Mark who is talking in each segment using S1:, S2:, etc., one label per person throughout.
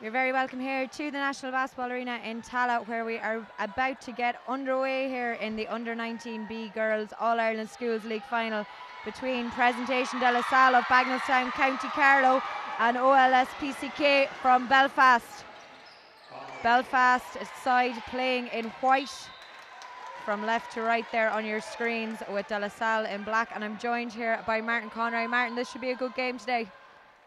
S1: You're very welcome here to the National Basketball Arena in Tallaght, where we are about to get underway here in the Under 19B Girls All Ireland Schools League final between Presentation de la Salle of Bagenalstown, County Carlow, and OLS PCK from Belfast. Belfast side playing in white from left to right there on your screens with De La Salle in black. And I'm joined here by Martin Conroy. Martin, this should be a good game today.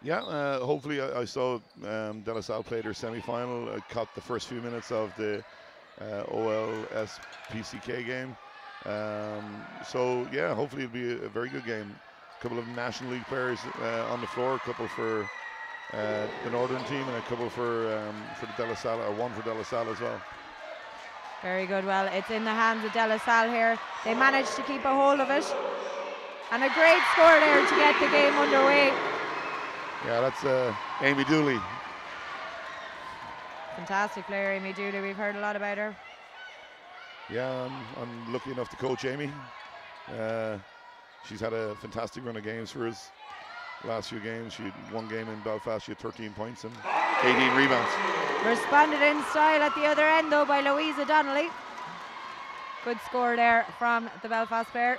S2: Yeah, uh, hopefully I, I saw um, Salle play their semi-final. I caught the first few minutes of the uh, OLS PCK game. Um, so yeah, hopefully it'll be a, a, very good game. A couple of National League players uh, on the floor, a couple for uh, the Northern team, and a couple for um, for the De La Salle, or one for De La Salle as well.
S1: Very good. Well, it's in the hands of De La Salle here. They managed to keep a hold of it, and a great score there to get the game underway.
S2: Yeah, that's uh, Amy Dooley.
S1: Fantastic player, Amy Dooley. We've heard a lot about her.
S2: Yeah, I'm, I'm lucky enough to coach Amy. Uh, she's had a fantastic run of games for us. Last few games, she had one game in Belfast. She had 13 points and 18 rebounds.
S1: Responded in style at the other end, though, by Louisa Donnelly. Good score there from the Belfast player.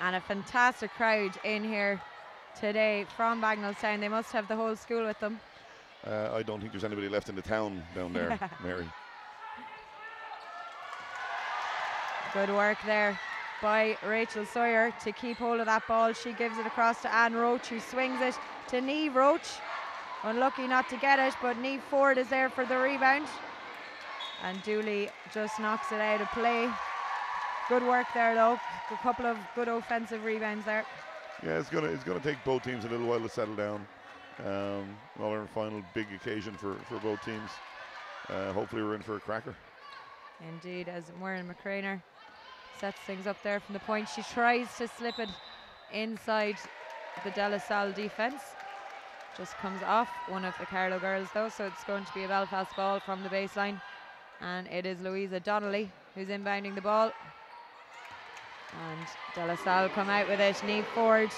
S1: And a fantastic crowd in here today from Bagenalstown. They must have the whole school with them.
S2: Uh, I don't think there's anybody left in the town down there, Mary.
S1: Good work there by Rachel Sawyer to keep hold of that ball. She gives it across to Anne Roach, who swings it to Neve Roach. Unlucky not to get it, but Neve Ford is there for the rebound. And Dooley just knocks it out of play. Good work there, though. A couple of good offensive rebounds there.
S2: Yeah, it's gonna it's gonna take both teams a little while to settle down. Um, another final big occasion for for both teams. Uh, hopefully, we're in for a cracker.
S1: Indeed, as Maureen McCrainer sets things up there from the point, she tries to slip it inside the De La Salle defense. Just comes off one of the Carlow girls though, so it's going to be a Belfast ball from the baseline. And it is Louisa Donnelly who's inbounding the ball. And De La Salle come out with it. Neve Ford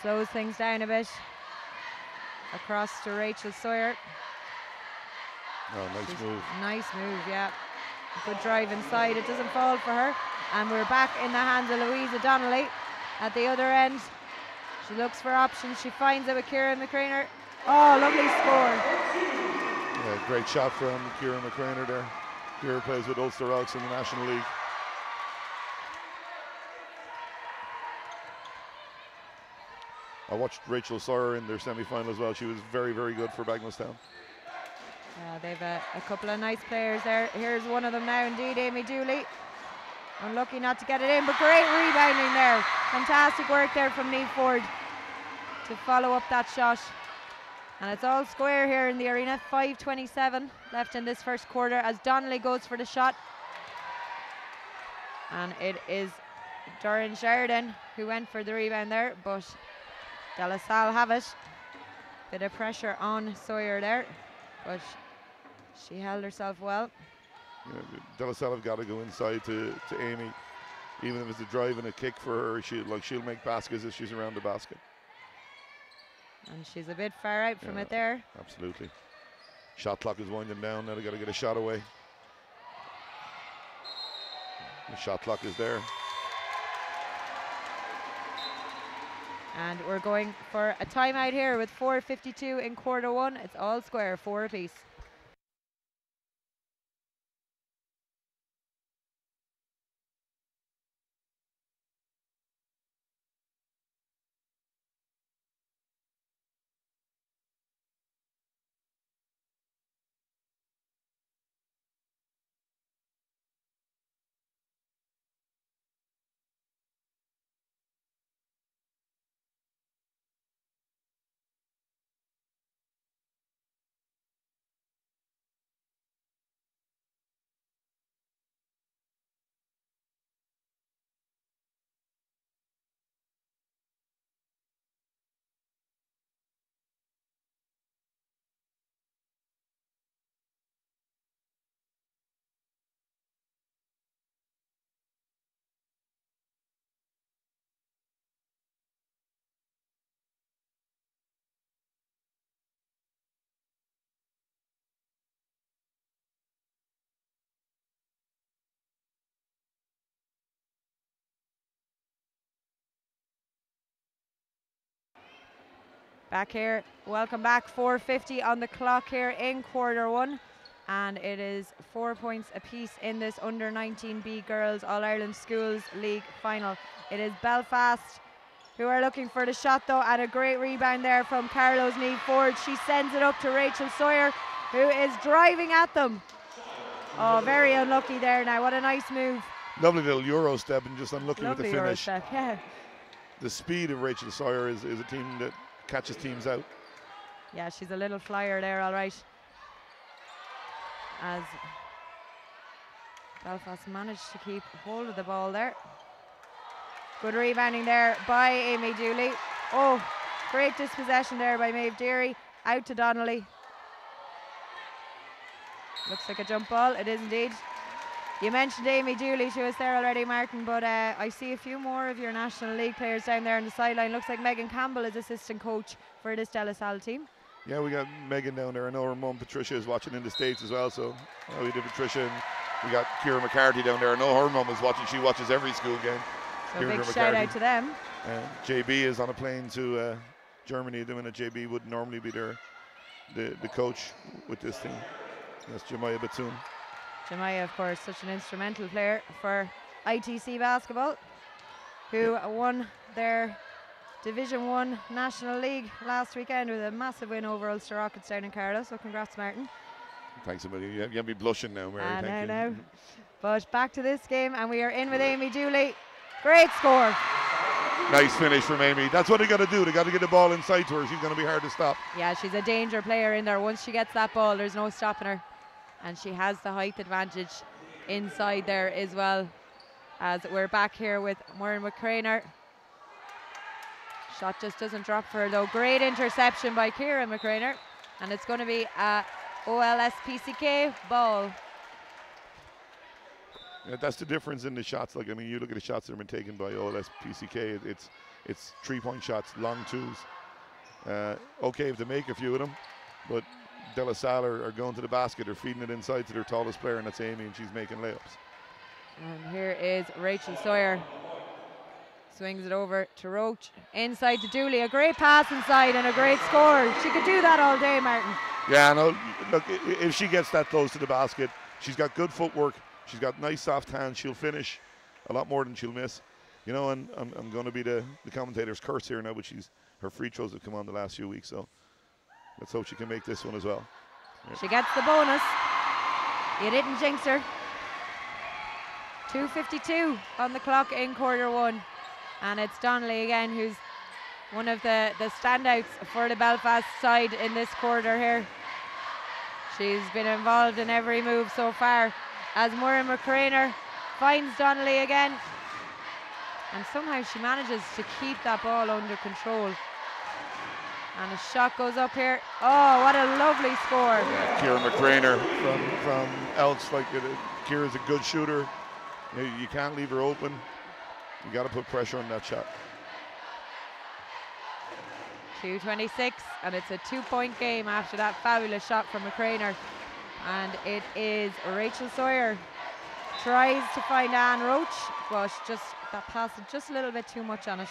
S1: slows things down a bit. Across to Rachel Sawyer.
S2: Oh, nice
S1: She's
S2: move.
S1: Nice move, yeah. Good drive inside. It doesn't fall for her. And we're back in the hands of Louisa Donnelly at the other end. She looks for options. She finds it with Kieran McCrainer. Oh, lovely score.
S2: Yeah, great shot from Kieran McCrainer there. Kieran plays with Ulster Rockets in the National League. I watched Rachel Sawyer in their semi-final as well. She was very, very good for Bagenalstown.
S1: Uh, they've a, a, couple of nice players there. Here's one of them now, indeed, Amy Dooley. Unlucky not to get it in, but great rebounding there. Fantastic work there from Neve Ford to follow up that shot. And it's all square here in the arena. 5.27 left in this first quarter as Donnelly goes for the shot. And it is Doran Sheridan who went for the rebound there, but De La Salle have it. Bit of pressure on Sawyer there, but she held herself well.
S2: Know, De La Salle have got to go inside to, to Amy. Even if it's a drive and a kick for her, she like she'll make baskets if she's around the basket.
S1: And she's a bit far out from
S2: Yeah.
S1: it there.
S2: Absolutely. Shot clock is winding down. Now they got to get a shot away. The shot clock is there.
S1: And we're going for a timeout here with 4.52 in quarter one. It's all square, four apiece. Back here, welcome back. 4.50 on the clock here in quarter one. And it is four points apiece in this under 19B Girls All Ireland Schools League final. It is Belfast who are looking for the shot though, and a great rebound there from Carlow's Neve Ford. She sends it up to Rachel Sawyer, who is driving at them. Oh, very unlucky there now. What a nice move.
S2: Lovely little Euro step and just unlucky
S1: Lovely
S2: with the
S1: Euro
S2: finish.
S1: step, yeah.
S2: The speed of Rachel Sawyer is, is a team that catches teams out.
S1: Yeah, she's a little flyer there, all right. As Belfast managed to keep hold of the ball there. Good rebounding there by Amy Dooley. Oh, great dispossession there by Maeve Deary. Out to Donnelly. Looks like a jump ball. It is indeed. You mentioned Amy Dooley. She was there already, Martin, but uh, I see a few more of your National League players down there on the sideline. Looks like Megan Campbell is assistant coach for this De La Salle team.
S2: Yeah, we got Megan down there. I know her mum Patricia is watching in the States as well. So uh, we did Patricia and we got Kira McCarthy down there. I know her mum is watching. She watches every school game.
S1: So
S2: Kieran
S1: big shout out to them.
S2: Uh, JB is on a plane to uh, Germany at the minute. JB would normally be there, the, the coach with this team. That's Jemiah Batoon.
S1: Jemiah, of course, such an instrumental player for ITC basketball, who won their Division One National League last weekend with a massive win over Ulster Rockets down in Carlow. So congrats, Martin.
S2: Thanks, somebody. You have, you have me blushing now, Mary.
S1: Ah,
S2: Thank
S1: no,
S2: you.
S1: no. But back to this game, and we are in with Amy Dooley. Great score.
S2: Nice finish from Amy. That's what they got to do. They got to get the ball inside to her. She's going to be hard to stop.
S1: Yeah, she's a danger player in there. Once she gets that ball, there's no stopping her. And she has the height advantage inside there as well. As we're back here with Maureen McCrainer. Shot just doesn't drop for her though. Great interception by Kira McCrainer. And it's going to be a OLS PCK ball.
S2: Yeah, that's the difference in the shots. Like I mean, you look at the shots that have been taken by OLS PCK. it- It's it's three point shots, long twos. Uh, okay, if they make a few of them, but De La Salle are, are going to the basket. They're feeding it inside to their tallest player, and that's Amy, and she's making layups.
S1: And here is Rachel Sawyer. Swings it over to Roach. Inside to Dooley. A great pass inside and a great score. She could do that all day, Martin.
S2: Yeah, no. Look, if she gets that close to the basket, she's got good footwork. She's got nice soft hands. She'll finish a lot more than she'll miss. You know, and I'm, I'm going to be the, the commentator's curse here now, but she's her free throws have come on the last few weeks, so let's hope she can make this one as well.
S1: She gets the bonus. You didn't jinx her. 2.52 on the clock in quarter one. And it's Donnelly again who's one of the, the standouts for the Belfast side in this quarter here. She's been involved in every move so far as Maureen McCrainer finds Donnelly again. And somehow she manages to keep that ball under control. And a shot goes up here. Oh, what a lovely score.
S2: Kira McCrainer from from Elks, like it, Kira's a good shooter. You, you can't leave her open. You got to put pressure on that shot.
S1: 226, and it's a two-point game after that fabulous shot from McCrainer. And it is Rachel Sawyer tries to find Anne Roach, but just that pass is just a little bit too much on it.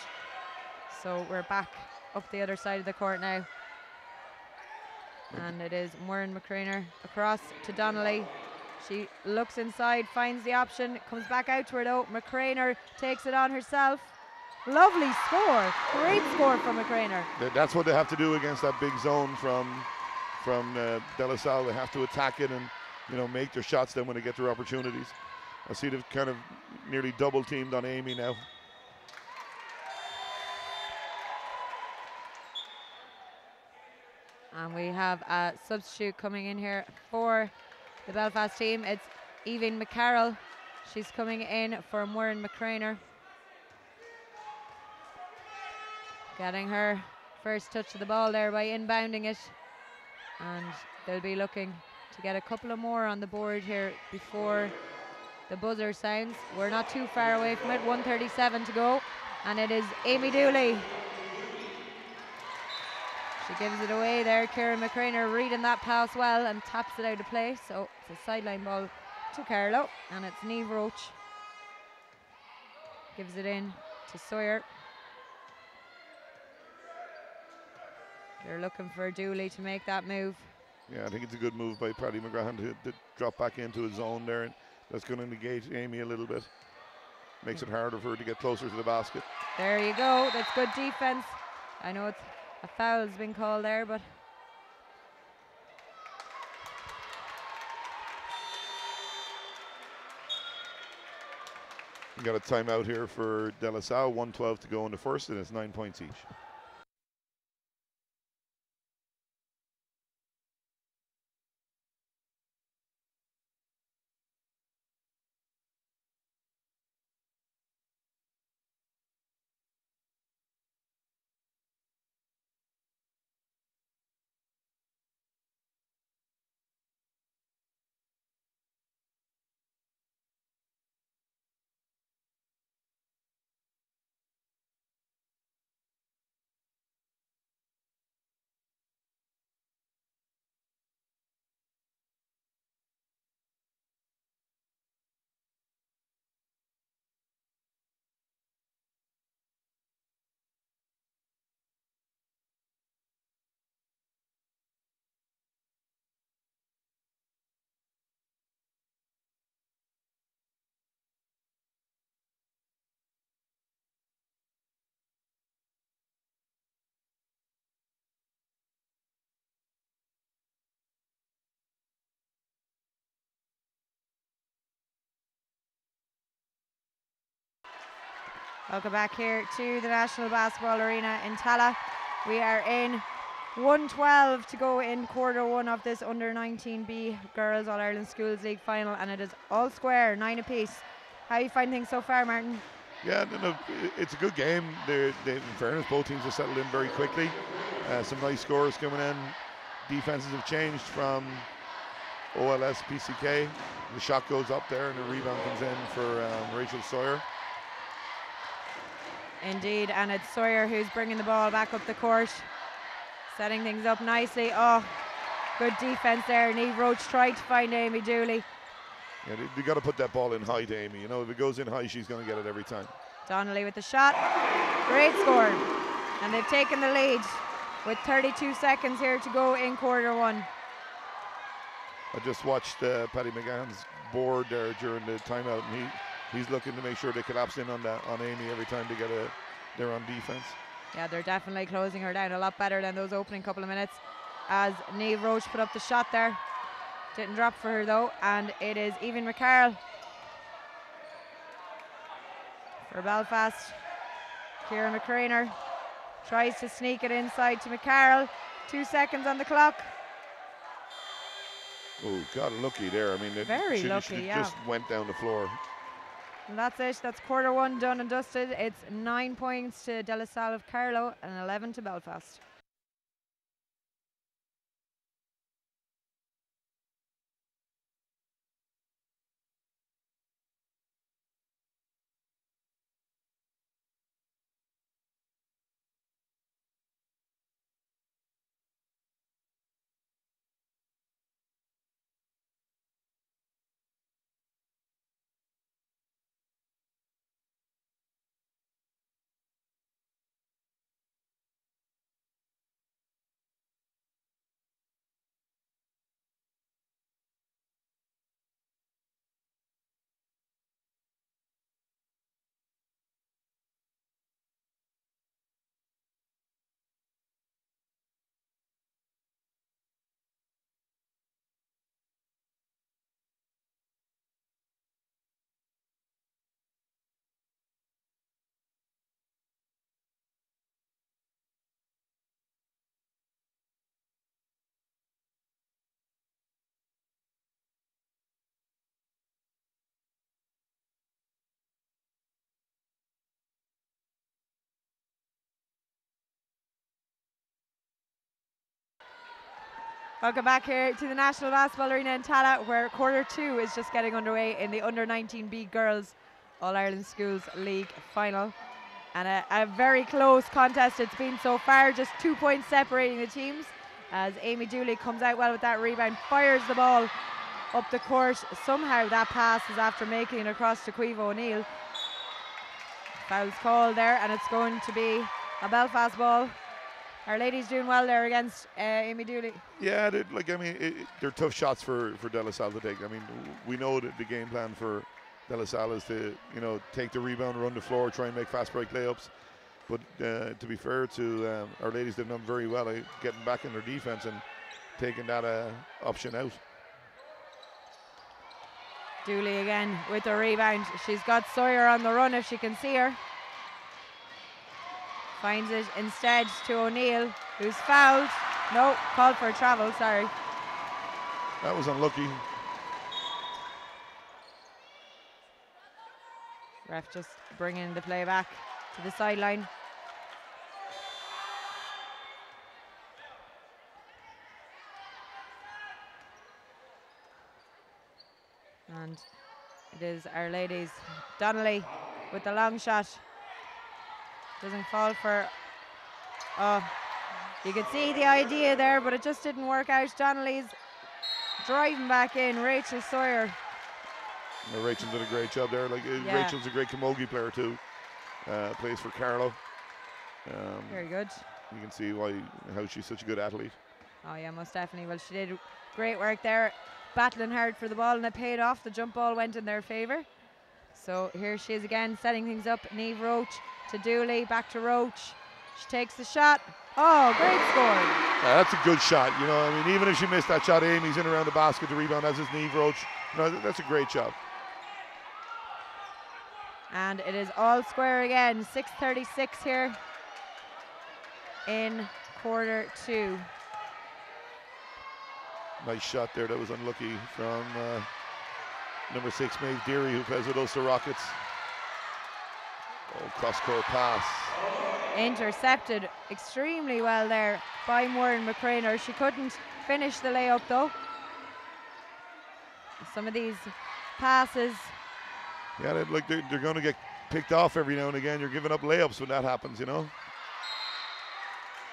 S1: So we're back up the other side of the court now. And it is Maureen McCrainer across to Donnelly. She looks inside, finds the option, comes back out to her though. McCrainer takes it on herself. Lovely score. Great score from McCrainer.
S2: That's what they have to do against that big zone from from uh, De La Salle. They have to attack it and you know make their shots. Then when they get their opportunities, I see they've kind of nearly double teamed on Amy now.
S1: And we have a substitute coming in here for the Belfast team. It's Evie McCarroll. She's coming in for Maureen McCrainer. Getting her first touch of the ball there by inbounding it. And they'll be looking to get a couple of more on the board here before the buzzer sounds. We're not too far away from it. 137 to go. And it is Amy Dooley she gives it away there. Kieran McCrainer reading that pass well and taps it out of play. So oh, it's a sideline ball to Carlow, and it's Neve Roach. Gives it in to Sawyer. They're looking for Dooley to make that move.
S2: Yeah, I think it's a good move by Paddy McGrahan to, to drop back into his zone there. And that's going to engage Amy a little bit. Makes it harder for her to get closer to the basket.
S1: There you go. That's good defense. I know it's a foul's been called there, but
S2: got a timeout here for De La Salle. 112 to go in the first, and it's nine points each.
S1: Welcome back here to the National Basketball Arena in Tallaght. We are in 112 to go in quarter one of this under 19B Girls All Ireland Schools League final, and it is all square, nine apiece. How you find things so far, Martin?
S2: Yeah, no, no, it's a good game. They're, they, in fairness, both teams have settled in very quickly. Uh, some nice scores coming in. Defenses have changed from OLS PCK. The shot goes up there, and the rebound comes in for um, Rachel Sawyer.
S1: Indeed, and it's Sawyer who's bringing the ball back up the court, setting things up nicely. Oh, good defense there. Neve Roach tried to find Amy Dooley.
S2: Yeah, they, they got to put that ball in high to Amy. You know, if it goes in high, she's going to get it every time.
S1: Donnelly with the shot. Great score. And they've taken the lead with 32 seconds here to go in quarter one.
S2: I just watched uh, Paddy McGann's board there during the timeout, and he he's looking to make sure they collapse in on that on Amy every time they get a they're on defense.
S1: Yeah, they're definitely closing her down a lot better than those opening couple of minutes. As Neve Roach put up the shot there. Didn't drop for her though, and it is Evie McCarroll for Belfast. Kieran McCrainer tries to sneak it inside to McCarroll. Two seconds on the clock.
S2: Oh, got lucky there. I mean, it
S1: Very
S2: should,
S1: lucky,
S2: should
S1: yeah.
S2: just went down the floor.
S1: And that's it. That's quarter one done and dusted. It's nine points to De La Salle of Carlow and 11 to Belfast. Welcome back here to the National Basketball Arena in Tallaght, where quarter two is just getting underway in the under 19B Girls All Ireland Schools League final. And a, a very close contest it's been so far, just two points separating the teams. As Amy Dooley comes out well with that rebound, fires the ball up the court. Somehow that pass is after making it across to Caoimhe O'Neill. Foul's called there, and it's going to be a Belfast ball. Our ladies doing well there against uh, Amy Dooley.
S2: Yeah, like I mean, it, they're tough shots for for De La Salle to take. I mean, we know that the game plan for De La Salle is to you know take the rebound, run the floor, try and make fast break layups. But uh, to be fair to um, our ladies, they've done very well at getting back in their defense and taking that uh, option out.
S1: Dooley again with the rebound. She's got Sawyer on the run if she can see her. Finds it instead to O'Neill, who's fouled. No, called for a travel, sorry.
S2: That was unlucky.
S1: Ref just bringing the play back to the sideline. And it is Our Ladies. Donnelly with the long shot. Doesn't fall for. Oh, you could see the idea there, but it just didn't work out. Donnelly's driving back in. Rachel Sawyer.
S2: Rachel did a great job there. Like uh,
S1: Yeah.
S2: Rachel's a great camogie player too. Uh, plays for Carlow. Um,
S1: Very good.
S2: you can see why how she's such a good athlete.
S1: Oh yeah, most definitely. Well, she did great work there, battling hard for the ball, and it paid off. The jump ball went in their favour. So here she is again, setting things up. Neve Roach to Dooley, back to Roach. She takes the shot. Oh, great score!
S2: Yeah, that's a good shot. You know, I mean, even if she missed that shot, Amy's in around the basket to rebound as his knee roach. That's a great job.
S1: And it is all square again. 6:36 here in quarter two.
S2: Nice shot there. That was unlucky from uh, number six, Maeve Deary, who plays with Ulster Rockets. Oh, cross court pass.
S1: intercepted extremely well there by Moran McCrainer. She couldn't finish the layup though. Some of these passes,
S2: Yeah, they, like they're, they're going to get picked off every now and again. You're giving up layups when that happens, you know.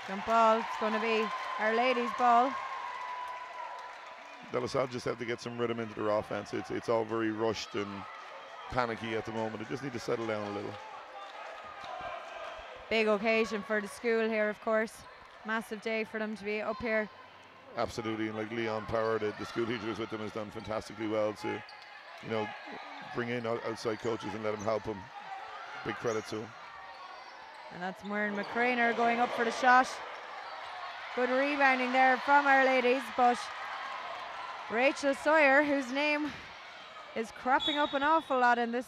S1: jump ball, it's going to be our ladies' ball.
S2: De La Salle just have to get some rhythm into their offense. It's it's all very rushed and panicky at the moment. They just need to settle down a little.
S1: Big occasion for the school here, of course. Massive day for them to be up here.
S2: Absolutely, and like Leon Power, the, the school teachers with them has done fantastically well to, you know, bring in outside coaches and let them help them. Big credit to them.
S1: And that's Moran McCrainer going up for the shot. Good rebounding there from our ladies, but Rachel Sawyer, whose name is cropping up an awful lot in this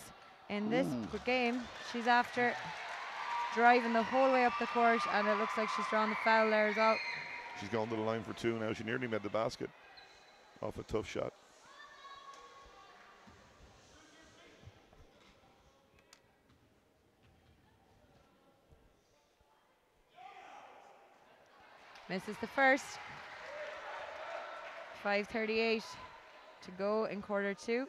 S1: in this
S2: Ooh.
S1: game, she's after driving the whole way up the court, and it looks like she's drawn the foul there as well.
S2: She's gone to the line for two now. She nearly made the basket off a tough shot.
S1: Misses the first. 5:38 to go in quarter two.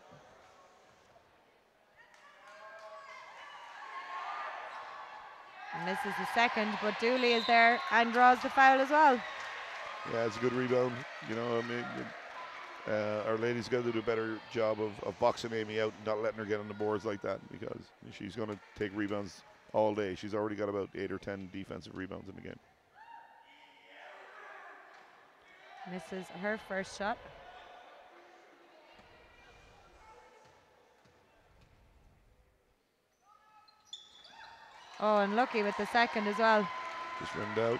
S1: Misses the second, but Dooley is there and draws the foul as well.
S2: Yeah, it's a good rebound. You know, I mean, uh, our ladies got to do a better job of, of boxing Amy out and not letting her get on the boards like that because she's going to take rebounds all day. She's already got about eight or ten defensive rebounds in the game.
S1: Misses her first shot. Oh, and lucky with the second as well.
S2: Just rimmed out.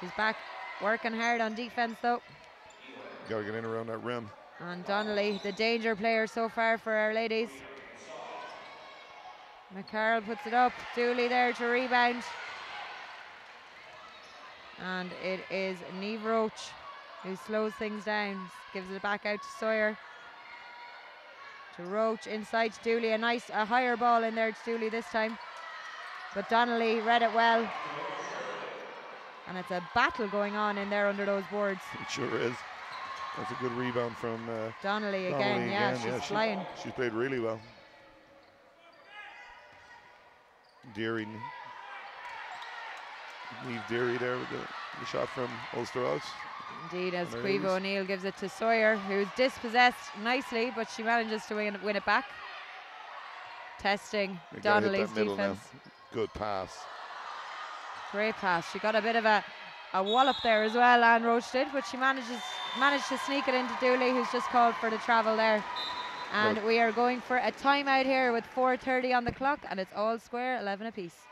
S1: She's back working hard on defense though.
S2: Got to get in around that rim.
S1: And Donnelly, the danger player so far for our ladies. McCarroll puts it up. Dooley there to rebound. And it is Neve Roach who slows things down, gives it back out to Sawyer. To Roach inside to Dooley. A nice, a higher ball in there to Dooley this time. But Donnelly read it well. And it's a battle going on in there under those boards.
S2: It sure is. That's a good rebound from uh,
S1: Donnelly again,
S2: Donnelly
S1: yeah,
S2: again.
S1: she's
S2: she-
S1: flying.
S2: She's played really well. Deary, Neve Deary there with the, the shot from Ulster Rockets.
S1: Indeed, as
S2: Caoimhe.
S1: O'Neill gives it to Sawyer, who's dispossessed nicely, but she manages to win, win it back. Testing
S2: gotta
S1: Donnelly's defense.
S2: Good pass.
S1: Great pass. She got a bit of a, a wallop there as well, Anne Roach did, but she manages managed to sneak it into Dooley, who's just called for the travel there. And we are going for a timeout here with 4.30 on the clock, and it's all square, 11 apiece.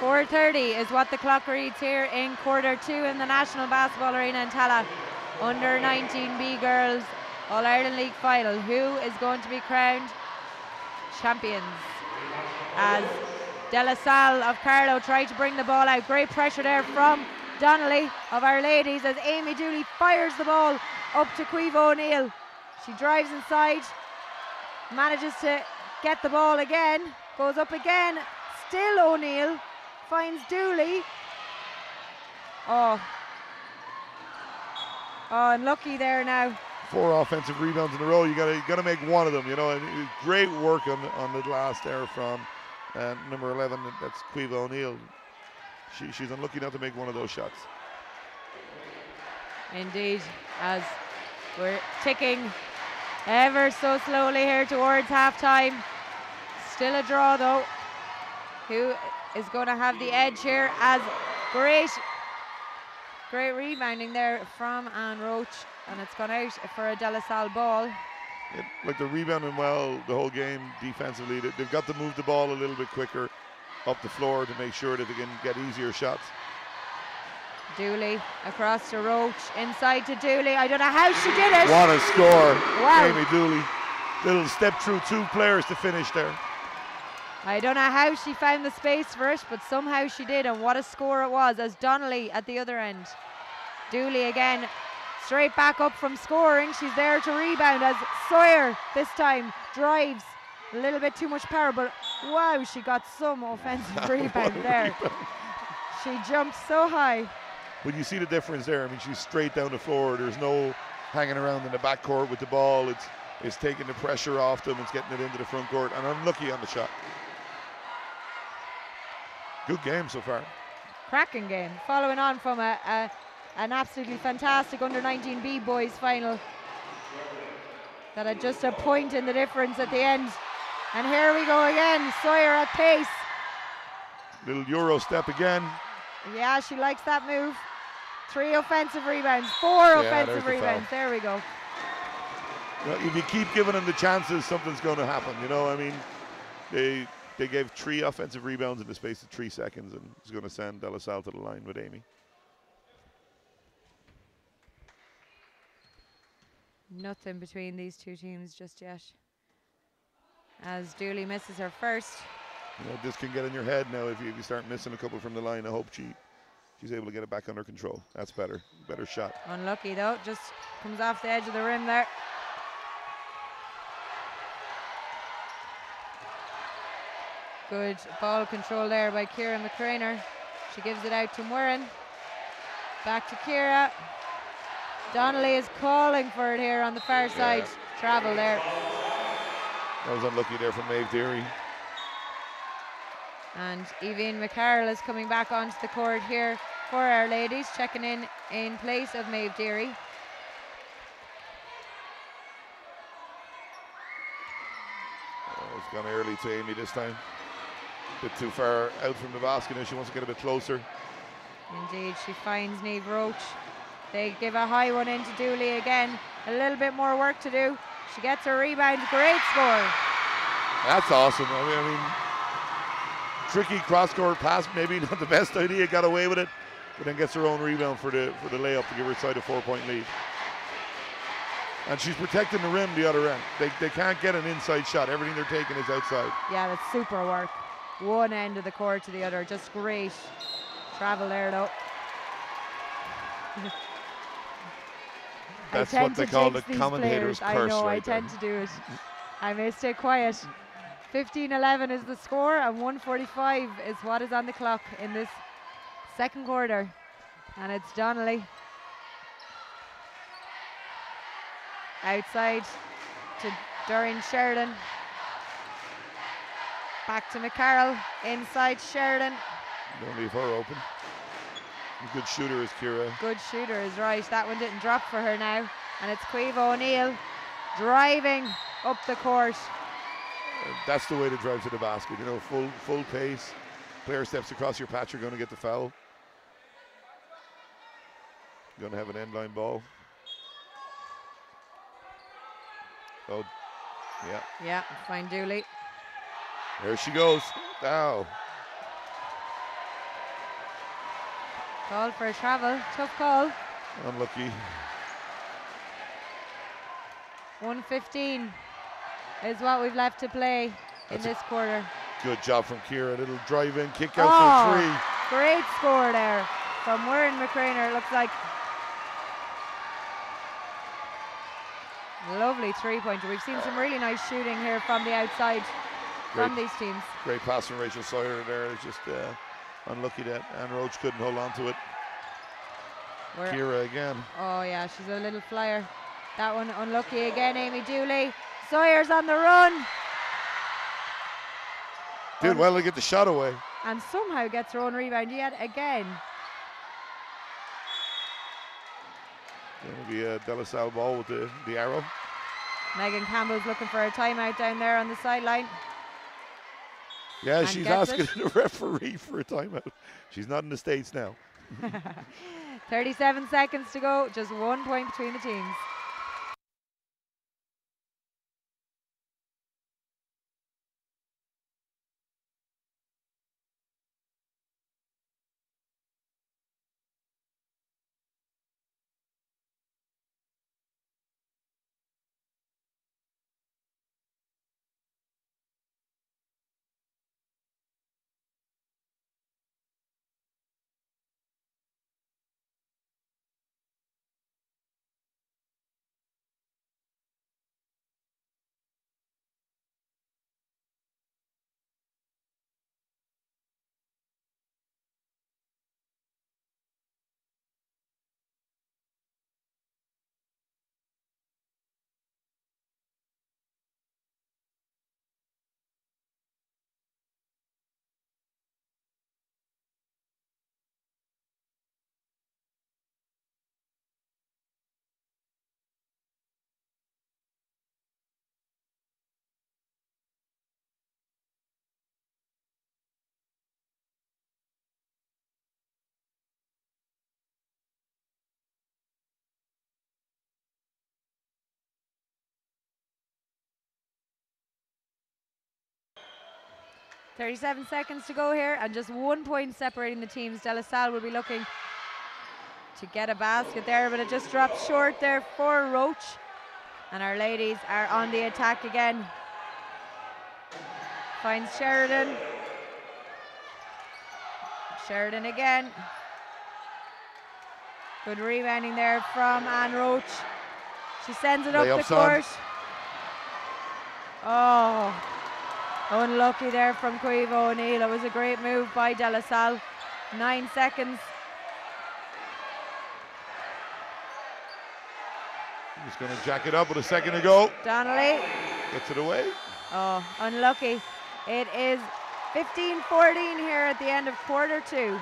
S1: Four thirty is what the clock reads here in quarter two in the National Basketball Arena in Tallaght. Under 19B girls All Ireland League final. Who is going to be crowned champions? As De La Salle of Carlow tried to bring the ball out. Great pressure there from Donnelly of Our Ladies as Amy Dooley fires the ball up to Caoimhe O'Neill. She drives inside, manages to get the ball again, goes up again. Still O'Neill finds Dooley. Oh. Oh, unlucky there now.
S2: Four offensive rebounds in a row. You got to you got to make one of them. You know, and great work on on the last there from uh, number 11. That's Caoimhe O'Neill. She, she's unlucky not to make one of those shots.
S1: Indeed, as we're ticking ever so slowly here towards half time. Still a draw though. Who is going to have the edge here as great, great rebounding there from Anne Roach. And it's gone out for a De La Salle ball.
S2: It, like they're rebounding well the whole game defensively. They, they've got to move the ball a little bit quicker up the floor to make sure that they can get easier shots.
S1: Dooley across to Roach, inside to Dooley. I don't know how she did it.
S2: What a score,
S1: Wow.
S2: Amy Dooley. Little step through two players to finish there.
S1: I don't know how she found the space for it, but somehow she did, and what a score it was as Donnelly at the other end. Dooley again, straight back up from scoring. She's there to rebound as Sawyer this time drives. A little bit too much power, but wow, she got some offensive rebound there. She jumped so high.
S2: But you see the difference there. I mean, she's straight down the floor. There's no hanging around in the backcourt with the ball. It's it's taking the pressure off them. It's getting it into the front court, and unlucky on the shot. Good game so far.
S1: cracking game. Following on from a, a an absolutely fantastic under 19B boys final that had just a point in the difference at the end. And here we go again. Sawyer at pace.
S2: Little Euro step again.
S1: Yeah, she likes that move. Three offensive rebounds, four
S2: Yeah,
S1: offensive
S2: the foul.
S1: rebounds. There we go.
S2: You know, if you keep giving them the chances, something's going to happen. You know, I mean, they they gave three offensive rebounds in the space of three seconds, and it's going to send De La Salle to the line with Amy.
S1: Nothing between these two teams just yet. As Dooley misses her first.
S2: You know, this can get in your head now if you, if you start missing a couple from the line. I hope she she's able to get it back under control. That's better, better shot.
S1: Unlucky though, just comes off the edge of the rim there. Good ball control there by Kira McCrainer. She gives it out to Murren. Back to Kira. Donnelly is calling for it here on the far side. Travel there.
S2: That was unlucky there from Maeve Deary.
S1: And Evie McCarroll is coming back onto the court here for our ladies, checking in in place of Maeve Deary.
S2: Oh, it's gone early to Amy this time. Bit too far out from the basket, and she wants to get a bit closer.
S1: Indeed, she finds Neve Roach. They give a high one into Dooley again. A little bit more work to do. She gets her rebound. Great score.
S2: That's awesome. I mean, I mean tricky cross-court pass, maybe not the best idea. Got away with it, but then gets her own rebound for the for the layup to give her side a four-point lead. And she's protecting the rim the other end. They, they can't get an inside shot. Everything they're taking is outside.
S1: Yeah, that's super work. One end of the court to the other. Just great travel there, though.
S2: That's
S1: I
S2: what they call the commentator's
S1: players.
S2: curse
S1: I know, I
S2: right there.
S1: tend to do it. I may stay quiet. 15-11 is the score, and 145 is what is on the clock in this second quarter. And it's Donnelly. Outside to Doreen Sheridan. Back to McCarroll. Inside Sheridan.
S2: Don't leave her open. Good shooter is Kira.
S1: Good shooter is right. That one didn't drop for her now. And it's Caoimhe O'Neill driving up the court.
S2: Uh, That's the way to drive to the basket. You know, full full pace. Player steps across your patch, you're going to get the foul. Going to have an end line ball. Oh, yeah.
S1: Yeah, fine Dooley.
S2: There she goes. Now,
S1: Call for a travel. Tough call.
S2: unlucky.
S1: 115 is what we've left to play in
S2: That's a-
S1: this quarter.
S2: Good job from Kira. Little drive in, kick out
S1: Oh.
S2: for three.
S1: Great score there from Warren McCraner. It looks like lovely three pointer. We've seen some really nice shooting here from the outside from
S2: Great.
S1: these teams.
S2: Great pass from Rachel Sawyer there. It's Just uh, unlucky that Anne Roach couldn't hold on to it.
S1: We're-
S2: Kira again.
S1: Oh yeah, she's a little flyer. That one unlucky again, Amy Dooley. Sawyer's on the run
S2: Did
S1: Un-
S2: well to get the shot away.
S1: and somehow gets her own rebound yet again.
S2: It'll be a De La Salle ball with the, the arrow.
S1: Megan Campbell's looking for a timeout down there on the sideline.
S2: Yeah,
S1: And
S2: she's asking
S1: it.
S2: the referee for a timeout. She's not in the States now.
S1: 37 seconds to go, just one point between the teams. Thirty-seven seconds to go here, and just one point separating the teams. De La Salle will be looking to get a basket there, but it just dropped short there for Roach. And our ladies are on the attack again. Finds Sheridan. Sheridan again. Good rebounding there from Anne Roach. She sends it up the court. Oh, unlucky there from Caoimhe O'Neill. It was a great move by De La Salle. Nine seconds.
S2: Just going to jack it up with a second to go.
S1: Donnelly.
S2: Gets it away.
S1: Oh, unlucky. It is 15-14 here at the end of quarter two.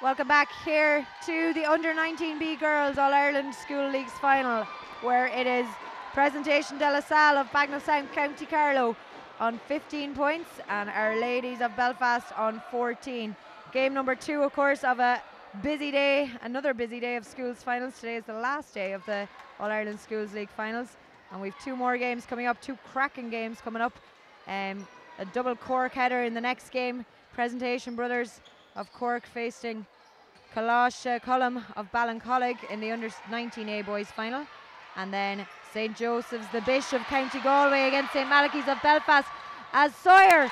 S1: Welcome back here to the under 19B Girls All Ireland School Leagues final, where it is Presentation de la Salle of Bagenalstown County Carlow on 15 points and Our Ladies of Belfast on 14. Game number two, of course, of a busy day, another busy day of schools finals. Today is the last day of the All Ireland Schools League finals, and we've two more games coming up, two cracking games coming up. Um, a double Cork header in the next game. Presentation Brothers of Cork facing Kalash uh, Cullum of Ballincollig in the under 19A boys final. And then St. Joseph's, the Bish of County Galway against St. Malachy's of Belfast as Sawyer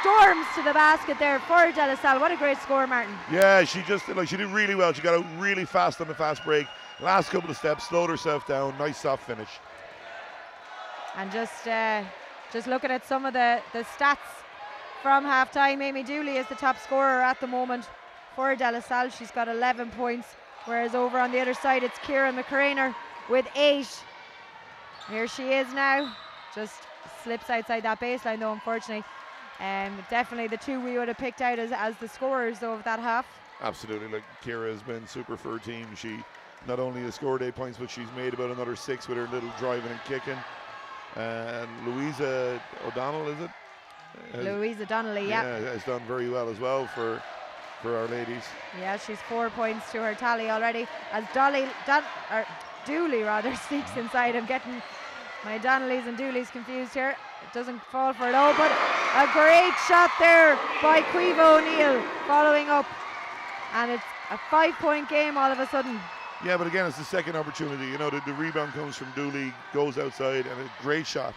S1: storms to the basket there for De La Salle. What a great score, Martin.
S2: Yeah, she just like she did really well. She got out really fast on the fast break. Last couple of steps, slowed herself down. Nice soft finish.
S1: And just uh, just looking at some of the, the stats from half time, Amy Dooley is the top scorer at the moment for De La Salle. She's got 11 points, whereas over on the other side it's Kira McCrainer with eight. Here she is now, just slips outside that baseline though, unfortunately. Um, definitely the two we would have picked out as, as the scorers though of that half.
S2: Absolutely, like Kira has been super for her team. She not only has scored eight points, but she's made about another six with her little driving and kicking. And Louisa O'Donnell, is it?
S1: Louisa Donnelly, yeah.
S2: yeah. has done very well as well for for our ladies.
S1: Yeah, she's four points to her tally already. As Dolly, Don, or Dooley rather, sneaks inside. I'm getting my Donnellys and Dooleys confused here. It doesn't fall for it. Oh, but a great shot there by Caoimhe O'Neill following up. And it's a five point game all of a sudden.
S2: Yeah, but again, it's the second opportunity. You know, the, the rebound comes from Dooley, goes outside, and a great shot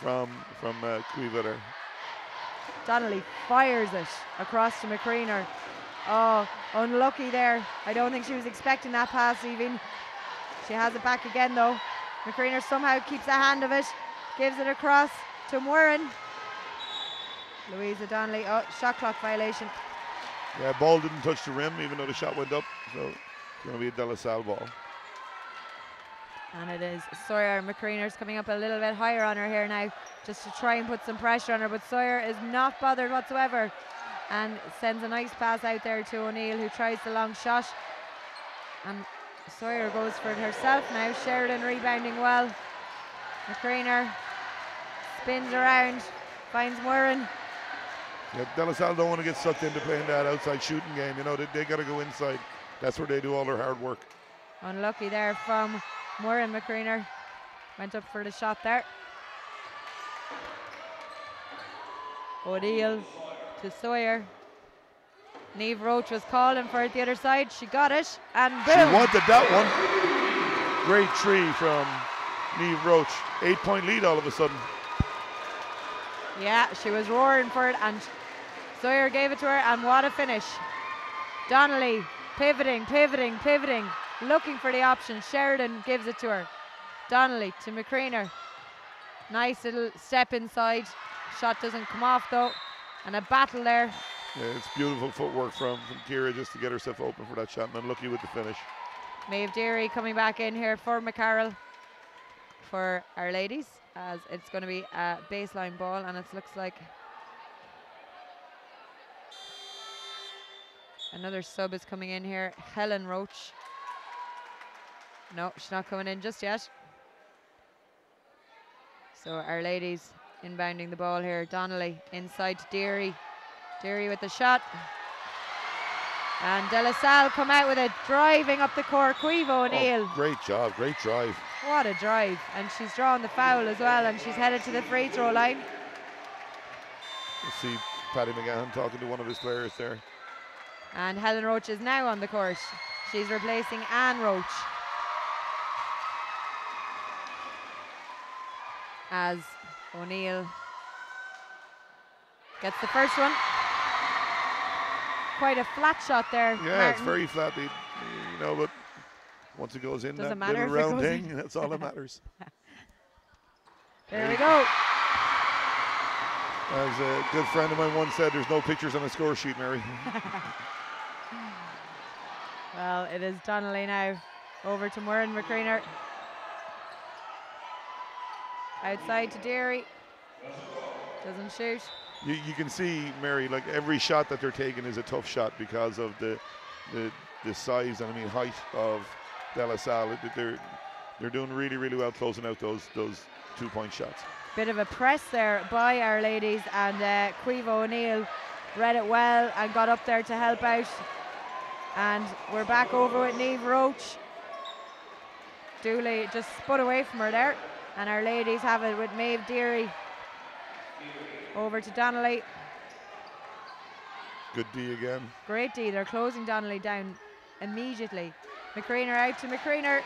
S2: from from uh, Caoimhe there.
S1: Donnelly fires it across to McCrainer. Oh, unlucky there. I don't think she was expecting that pass even. She has it back again though. McCrainer somehow keeps a hand of it, gives it across to Warren. Louisa Donnelly, oh, shot clock violation.
S2: Yeah, ball didn't touch the rim even though the shot went up. So it's going to be a De La Salle ball.
S1: And it is Sawyer McCrainer's coming up a little bit higher on her here now just to try and put some pressure on her. But Sawyer is not bothered whatsoever and sends a nice pass out there to O'Neill who tries the long shot. And Sawyer goes for it herself now. Sheridan rebounding well. McCrainer spins around, finds Murren.
S2: Yeah, De La Salle don't want to get sucked into playing that outside shooting game. You know, they, they got to go inside. That's where they do all their hard work.
S1: Unlucky there from Murren McCrainer. Went up for the shot there. O'Neill to Sawyer. Neve Roach was calling for it the other side. She got it, and boom.
S2: She wanted that one. Great tree from Neve Roach. Eight point lead all of a sudden.
S1: Yeah, she was roaring for it, and Sawyer gave it to her, and what a finish. Donnelly pivoting, pivoting, pivoting, looking for the option. Sheridan gives it to her. Donnelly to McCrainer. Nice little step inside. Shot doesn't come off though. And a battle there.
S2: Yeah, it's beautiful footwork from, from Kira just to get herself open for that shot and unlucky with the finish.
S1: Maeve Deary coming back in here for McCarroll for our ladies as it's going to be a baseline ball and it looks like another sub is coming in here. Helen Roach. No, she's not coming in just yet. So our ladies inbounding the ball here. Donnelly inside to Deary. Deary with the shot. And De La Salle come out with it, driving up the court. Caoimhe oh, O'Neill.
S2: Oh, great job, great drive.
S1: What a drive. And she's drawn the foul as well, and she's headed to the free throw line.
S2: You see Paddy McGahan talking to one of his players there.
S1: And Helen Roach is now on the court. She's replacing Anne Roach. As O'Neill gets the first one. Quite a flat shot there.
S2: Yeah,
S1: Martin.
S2: it's very flat. You know, but once it goes in,
S1: Doesn't
S2: that
S1: matter
S2: little round thing,
S1: in.
S2: that's all that matters.
S1: there we go.
S2: As a good friend of mine once said, there's no pictures on a score sheet, Mary.
S1: Well, it is Donnelly now. Over to Murren McCrainer. Outside to Derry. Doesn't shoot.
S2: you, you can see Mary like every shot that they're taking is a tough shot because of the the, the size and I mean height of De La Salle. They're they're doing really really well closing out those those two point shots.
S1: Bit of a press there by our ladies, and uh, Caoimhe O'Neill read it well and got up there to help out. And we're back over with Neve Roach. Dooley just spun away from her there, and our ladies have it with Maeve Deary over to Donnelly.
S2: Good D again.
S1: Great D. They're closing Donnelly down immediately. McCreener out to McCreener.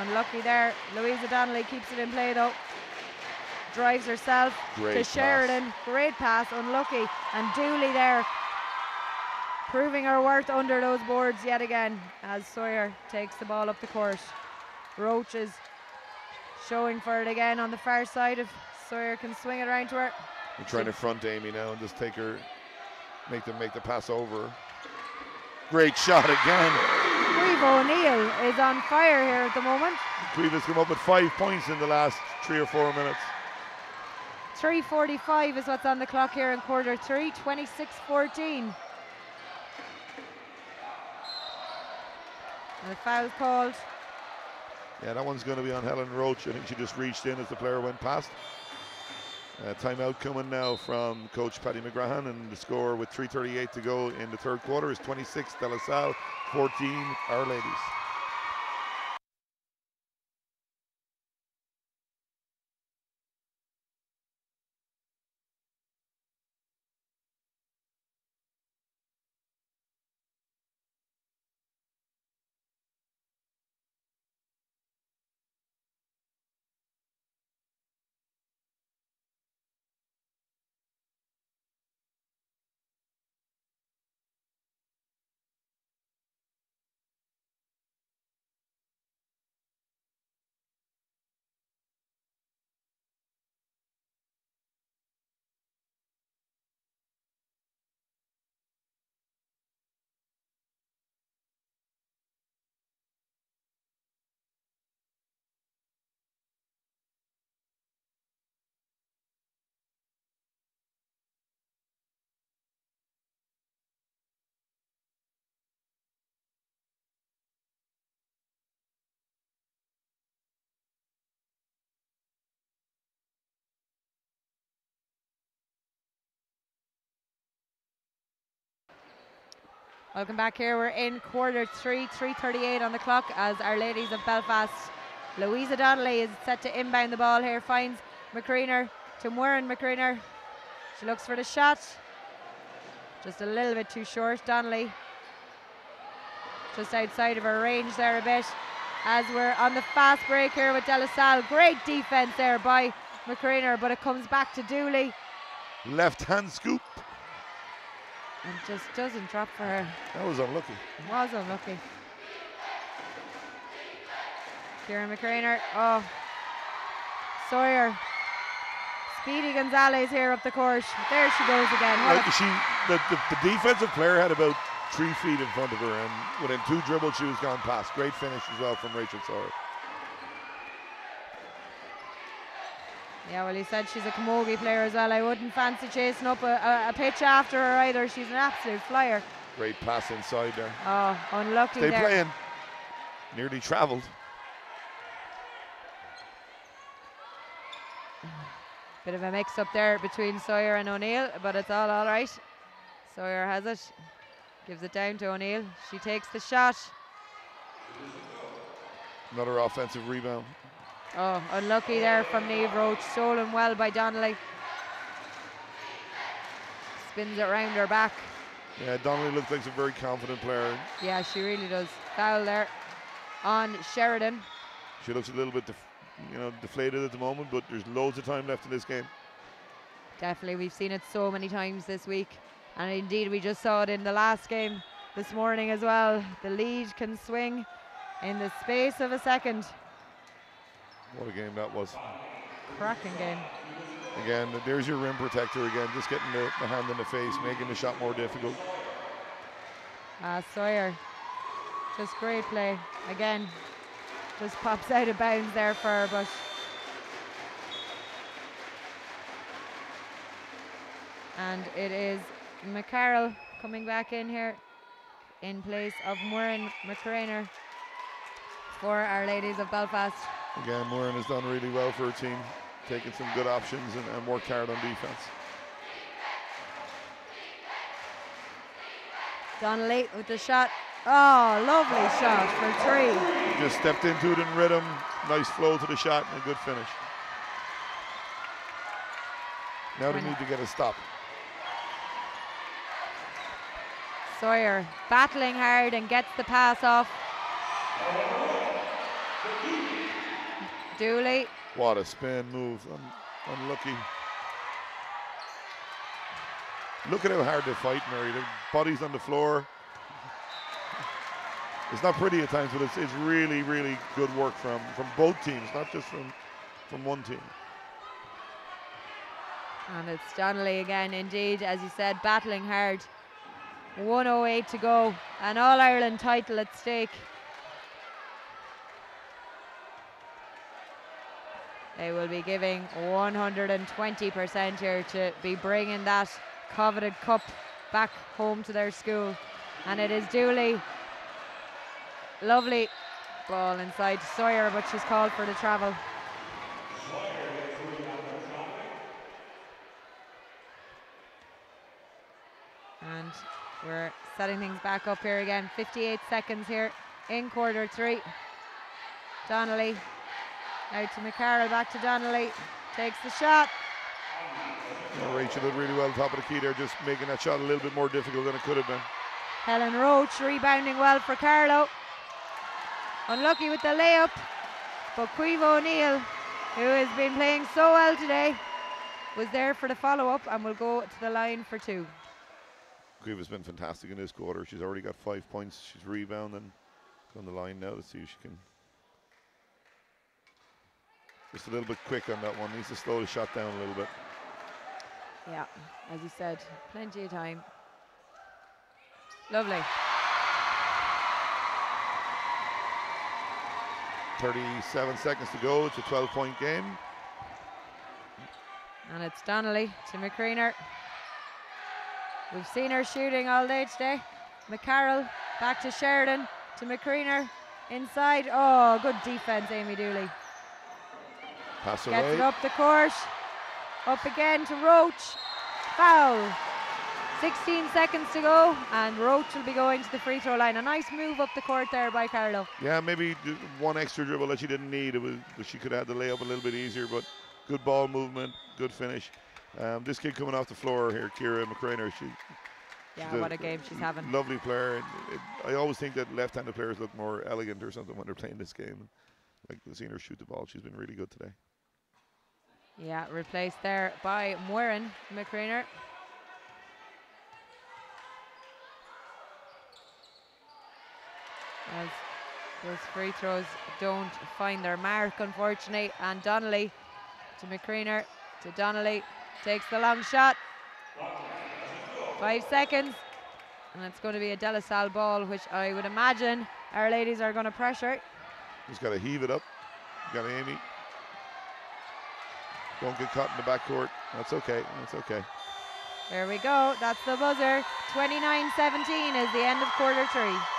S1: Unlucky there. Louisa Donnelly keeps it in play though. Drives herself
S2: Great
S1: to
S2: pass.
S1: Sheridan. Great pass. Unlucky. And Dooley there proving her worth under those boards yet again as Sawyer takes the ball up the court. Roach is showing for it again on the far side if Sawyer can swing it around to her.
S2: We're trying to front Amy now and just take her, make them make the pass over. Great shot again.
S1: Reeve O'Neill is on fire here at the moment.
S2: Cleveland's come up with five points in the last three or four minutes.
S1: 3.45 is what's on the clock here in quarter three, 26 14. The foul called.
S2: Yeah, that one's going to be on Helen Roach. I think she just reached in as the player went past. Uh, timeout coming now from Coach Paddy McGrahan, and the score with 3:38 to go in the third quarter is 26 De La Salle, 14 Our Ladies.
S1: Welcome back here. We're in quarter three, 3.38 on the clock as Our Ladies of Belfast. Louisa Donnelly is set to inbound the ball here, finds McCreener to Warren McCreener. She looks for the shot. Just a little bit too short. Donnelly just outside of her range there a bit. As we're on the fast break here with De La Salle. Great defense there by McCreener, but it comes back to Dooley
S2: Left hand scoop.
S1: And just doesn't drop for her.
S2: That was unlucky.
S1: Was unlucky. Kieran McCrainer. Oh. Sawyer. Speedy Gonzalez here up the court. There she goes again. A,
S2: she, the, the, the defensive player had about three feet in front of her, and within two dribbles, she was gone past. Great finish as well from Rachel Sawyer.
S1: Yeah, well, he said she's a camogie player as well. I wouldn't fancy chasing up a, a, a pitch after her either. She's an absolute flyer.
S2: Great pass inside there.
S1: Oh, unlucky
S2: Stay
S1: there.
S2: playing. Nearly travelled.
S1: Bit of a mix up there between Sawyer and O'Neill, but it's all all right. Sawyer has it, gives it down to O'Neill. She takes the shot.
S2: Another offensive rebound.
S1: Oh, unlucky there from Neve Roach. Stolen well by Donnelly. Spins it round her back.
S2: Yeah, Donnelly looks like a very confident player.
S1: Yeah, she really does. Foul there on Sheridan.
S2: She looks a little bit, you know, deflated at the moment, but there's loads of time left in this game.
S1: Definitely, we've seen it so many times this week. And indeed, we just saw it in the last game this morning as well. The lead can swing in the space of a second.
S2: What a game that was.
S1: Cracking game.
S2: Again, there's your rim protector again, just getting the, the hand in the face, making the shot more difficult.
S1: Ah, Sawyer. Just great play. Again, just pops out of bounds there for her, but And it is McCarroll coming back in here in place of Moran McRainer for Our Ladies of Belfast.
S2: Again, Moran has done really well for her team, taking some good options and, and worked hard on defence.
S1: Donnelly with the shot. Oh, lovely shot for three.
S2: Just stepped into it in rhythm. Nice flow to the shot and a good finish. Now they need to get a stop.
S1: Sawyer battling hard and gets the pass off. Dooley.
S2: What a spin move. Un- unlucky. Look at how hard they fight, Mary. Their bodies on the floor. It's not pretty at times, but it's, it's really, really good work from, from both teams, not just from, from one team.
S1: And it's Donnelly again, indeed, as you said, battling hard. 108 to go. An All Ireland title at stake. They will be giving 120% here to be bringing that coveted cup back home to their school. And it is Dooley. Lovely ball inside Sawyer, but she's called for the travel. And we're setting things back up here again. 58 seconds here in quarter three. Donnelly out to McCarroll, back to Donnelly. Takes the shot.
S2: Uh, Rachel did really well top of the key there, just making that shot a little bit more difficult than it could have been.
S1: Helen Roach rebounding well for Carlow. Unlucky with the layup. But Caoimhe O'Neill, who has been playing so well today, was there for the follow up and will go to the line for two.
S2: Caoimhe's been fantastic in this quarter. She's already got five points. She's rebounding. On the line now to see if she can. Just a little bit quick on that one. Needs to slow the shot down a little bit.
S1: Yeah, as you said, plenty of time. Lovely.
S2: 37 seconds to go. It's a 12 point game.
S1: And it's Donnelly to McCreener. We've seen her shooting all day today. McCarroll back to Sheridan to McCreener inside. Oh, good defense, Amy Dooley.
S2: Pass
S1: Gets it up the court. Up again to Roach. Foul. 16 seconds to go, and Roach will be going to the free throw line. A nice move up the court there by Carlow.
S2: Yeah, maybe one extra dribble that she didn't need. It was she could have had the layup a little bit easier, but good ball movement, good finish. Um, this kid coming off the floor here, Kira McCrainer, she
S1: Yeah, what a game she's having.
S2: lovely player. And it, I always think that left-handed players look more elegant or something when they're playing this game. Like seeing her shoot the ball, she's been really good today.
S1: Yeah, replaced there by Moran McCrainer. As those free throws don't find their mark, unfortunately. And Donnelly to McCrainer to Donnelly takes the long shot. Five seconds. And it's going to be a De La Salle ball, which I would imagine our ladies are going to pressure.
S2: Just got to heave it up. Got Amy. Don't get caught in the backcourt. That's okay. That's okay.
S1: There we go. That's the buzzer. 29 17 is the end of quarter three.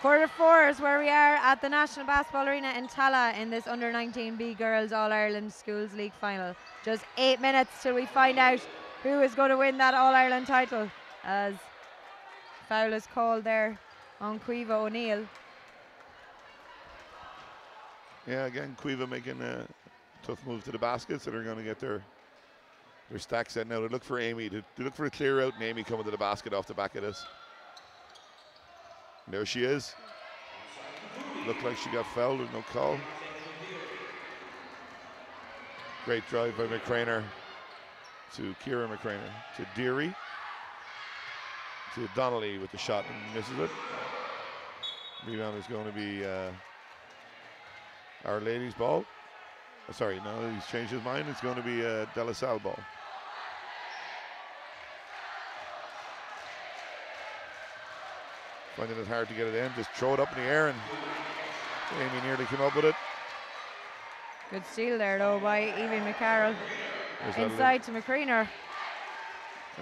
S1: Quarter four is where we are at the National Basketball Arena in Tallaght in this under 19B Girls All Ireland Schools League final. Just eight minutes till we find out who is going to win that All Ireland title as foul is called there on Caoimhe O'Neill.
S2: Yeah, again, Caoimhe making a tough move to the basket, so they're going to get their their stack set now. They look for Amy. They look for a clear out, and Amy coming to the basket off the back of this. There she is. Looked like she got fouled with no call. Great drive by McCrainer to Kira McCrainer to Deary to Donnelly with the shot and misses it. Rebound is going to be uh, Our Lady's ball. Oh, sorry, no, he's changed his mind. It's going to be a De La Salle ball. Finding it hard to get it in, just throw it up in the air, and Amy nearly came up with it.
S1: Good steal there though by Evie McCarroll. Inside to McCreener.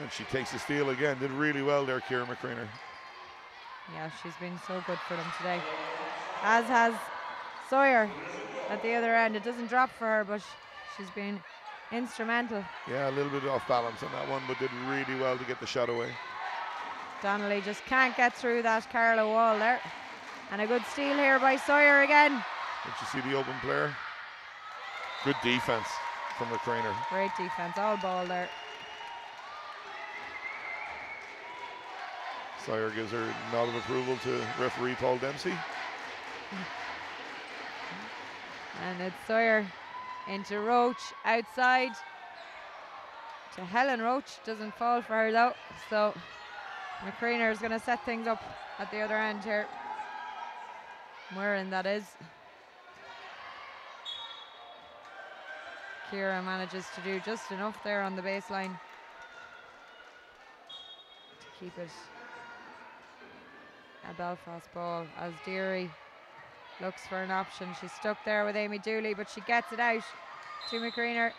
S2: And she takes the steal again. Did really well there, Kira McCrainer.
S1: Yeah, she's been so good for them today. As has Sawyer at the other end. It doesn't drop for her, but she's been instrumental.
S2: Yeah, a little bit off balance on that one, but did really well to get the shot away.
S1: Donnelly just can't get through that Carlow wall there. And a good steal here by Sawyer again.
S2: Did you see the open player? Good defense from McCrainer.
S1: Great defense, all ball there.
S2: Sawyer gives her nod of approval to referee Paul Dempsey.
S1: And it's Sawyer into Roach outside to Helen Roach. Doesn't fall for her though. So McCreener is going to set things up at the other end here. Wherein that is. Kira manages to do just enough there on the baseline to keep it a Belfast ball as Deary looks for an option. She's stuck there with Amy Dooley, but she gets it out to McCreener.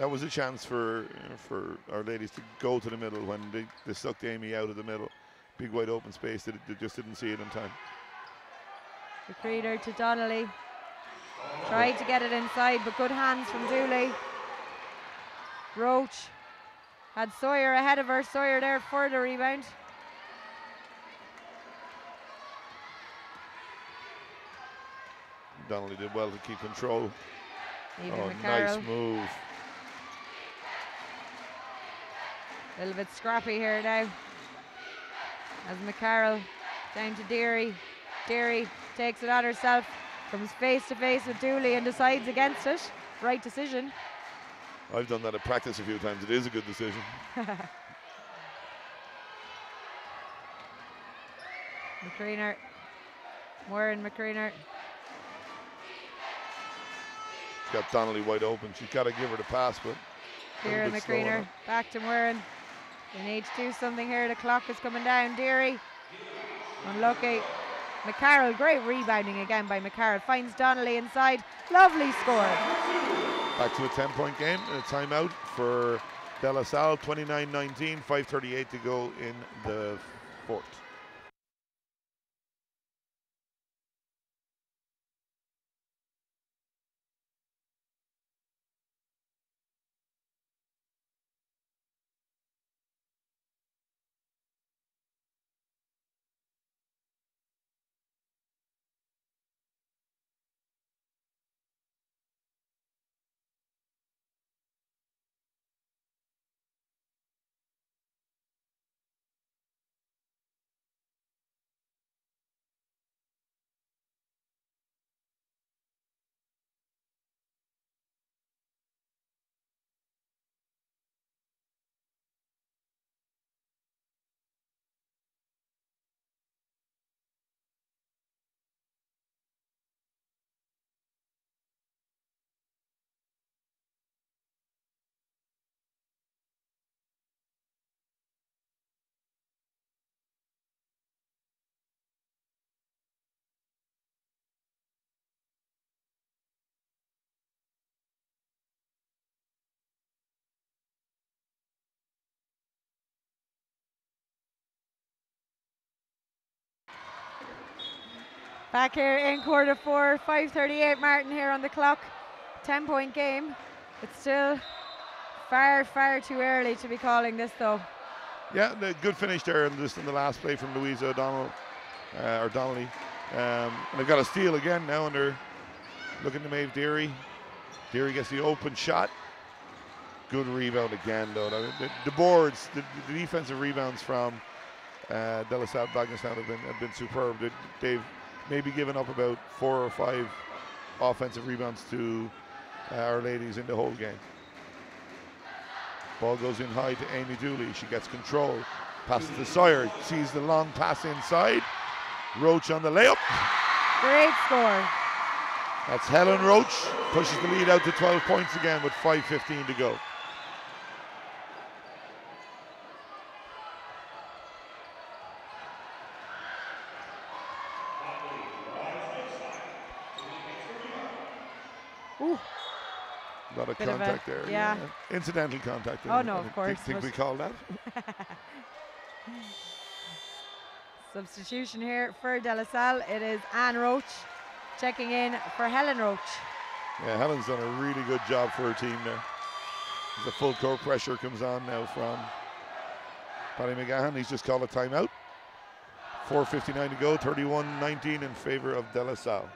S2: That was a chance for for our ladies to go to the middle when they, they sucked Amy out of the middle. Big wide open space. that they just didn't see it in time.
S1: McCreener to Donnelly. Tried to get it inside, but good hands from Dooley. Roach had Sawyer ahead of her. Sawyer there for the rebound.
S2: Donnelly did well to keep control.
S1: Even
S2: oh,
S1: McCarroll.
S2: nice move.
S1: A little bit scrappy here now. As McCarroll down to Deary. Deary takes it on herself, comes face to face with Dooley and decides against it. Right decision.
S2: I've done that at practice a few times. It is a good decision.
S1: McCreener. Warren McCreener.
S2: She's got Donnelly wide open. She's got to give her the pass, but
S1: Kira
S2: bit slow on
S1: McCreener back to Warren. They need to do something here. The clock is coming down. Deary. Unlucky. McCarroll, great rebounding again by McCarroll. Finds Donnelly inside. Lovely score.
S2: back to a 10 point game a timeout for De La Salle. 29 19, 5.38 to go in the fourth.
S1: Back here in quarter four, 5.38 Martin here on the clock. 10 point game. It's still far, far too early to be calling this though.
S2: Yeah, the good finish there in, just in the last play from Louisa O'Donnell, uh, or Donnelly. Um, and they've got a steal again now, and they're looking to Maeve Deary. Deary gets the open shot. Good rebound again, though. The, the, boards, the, the, defensive rebounds from uh, De La Salle have been have been superb. They, they've maybe giving up about four or five offensive rebounds to uh, Our Ladies in the whole game. Ball goes in high to Amy Dooley. She gets control. Passes to Sawyer. Sees the long pass inside. Roach on the layup.
S1: Great score.
S2: That's Helen Roach. Pushes the lead out to 12 points again with 5.15 to go.
S1: Ooh.
S2: A lot of
S1: a-
S2: contact there.
S1: yeah.
S2: Incidental contact.
S1: Oh,
S2: I-
S1: no,
S2: I
S1: of course,
S2: Think, we call that?
S1: Substitution here for De La Salle. It is Anne Roach checking in for Helen Roach.
S2: Yeah, Helen's done a really good job for her team there. The full court pressure comes on now from Paddy McGahan. He's just called a timeout. 4.59 to go, 31 19 in favor of De La Salle.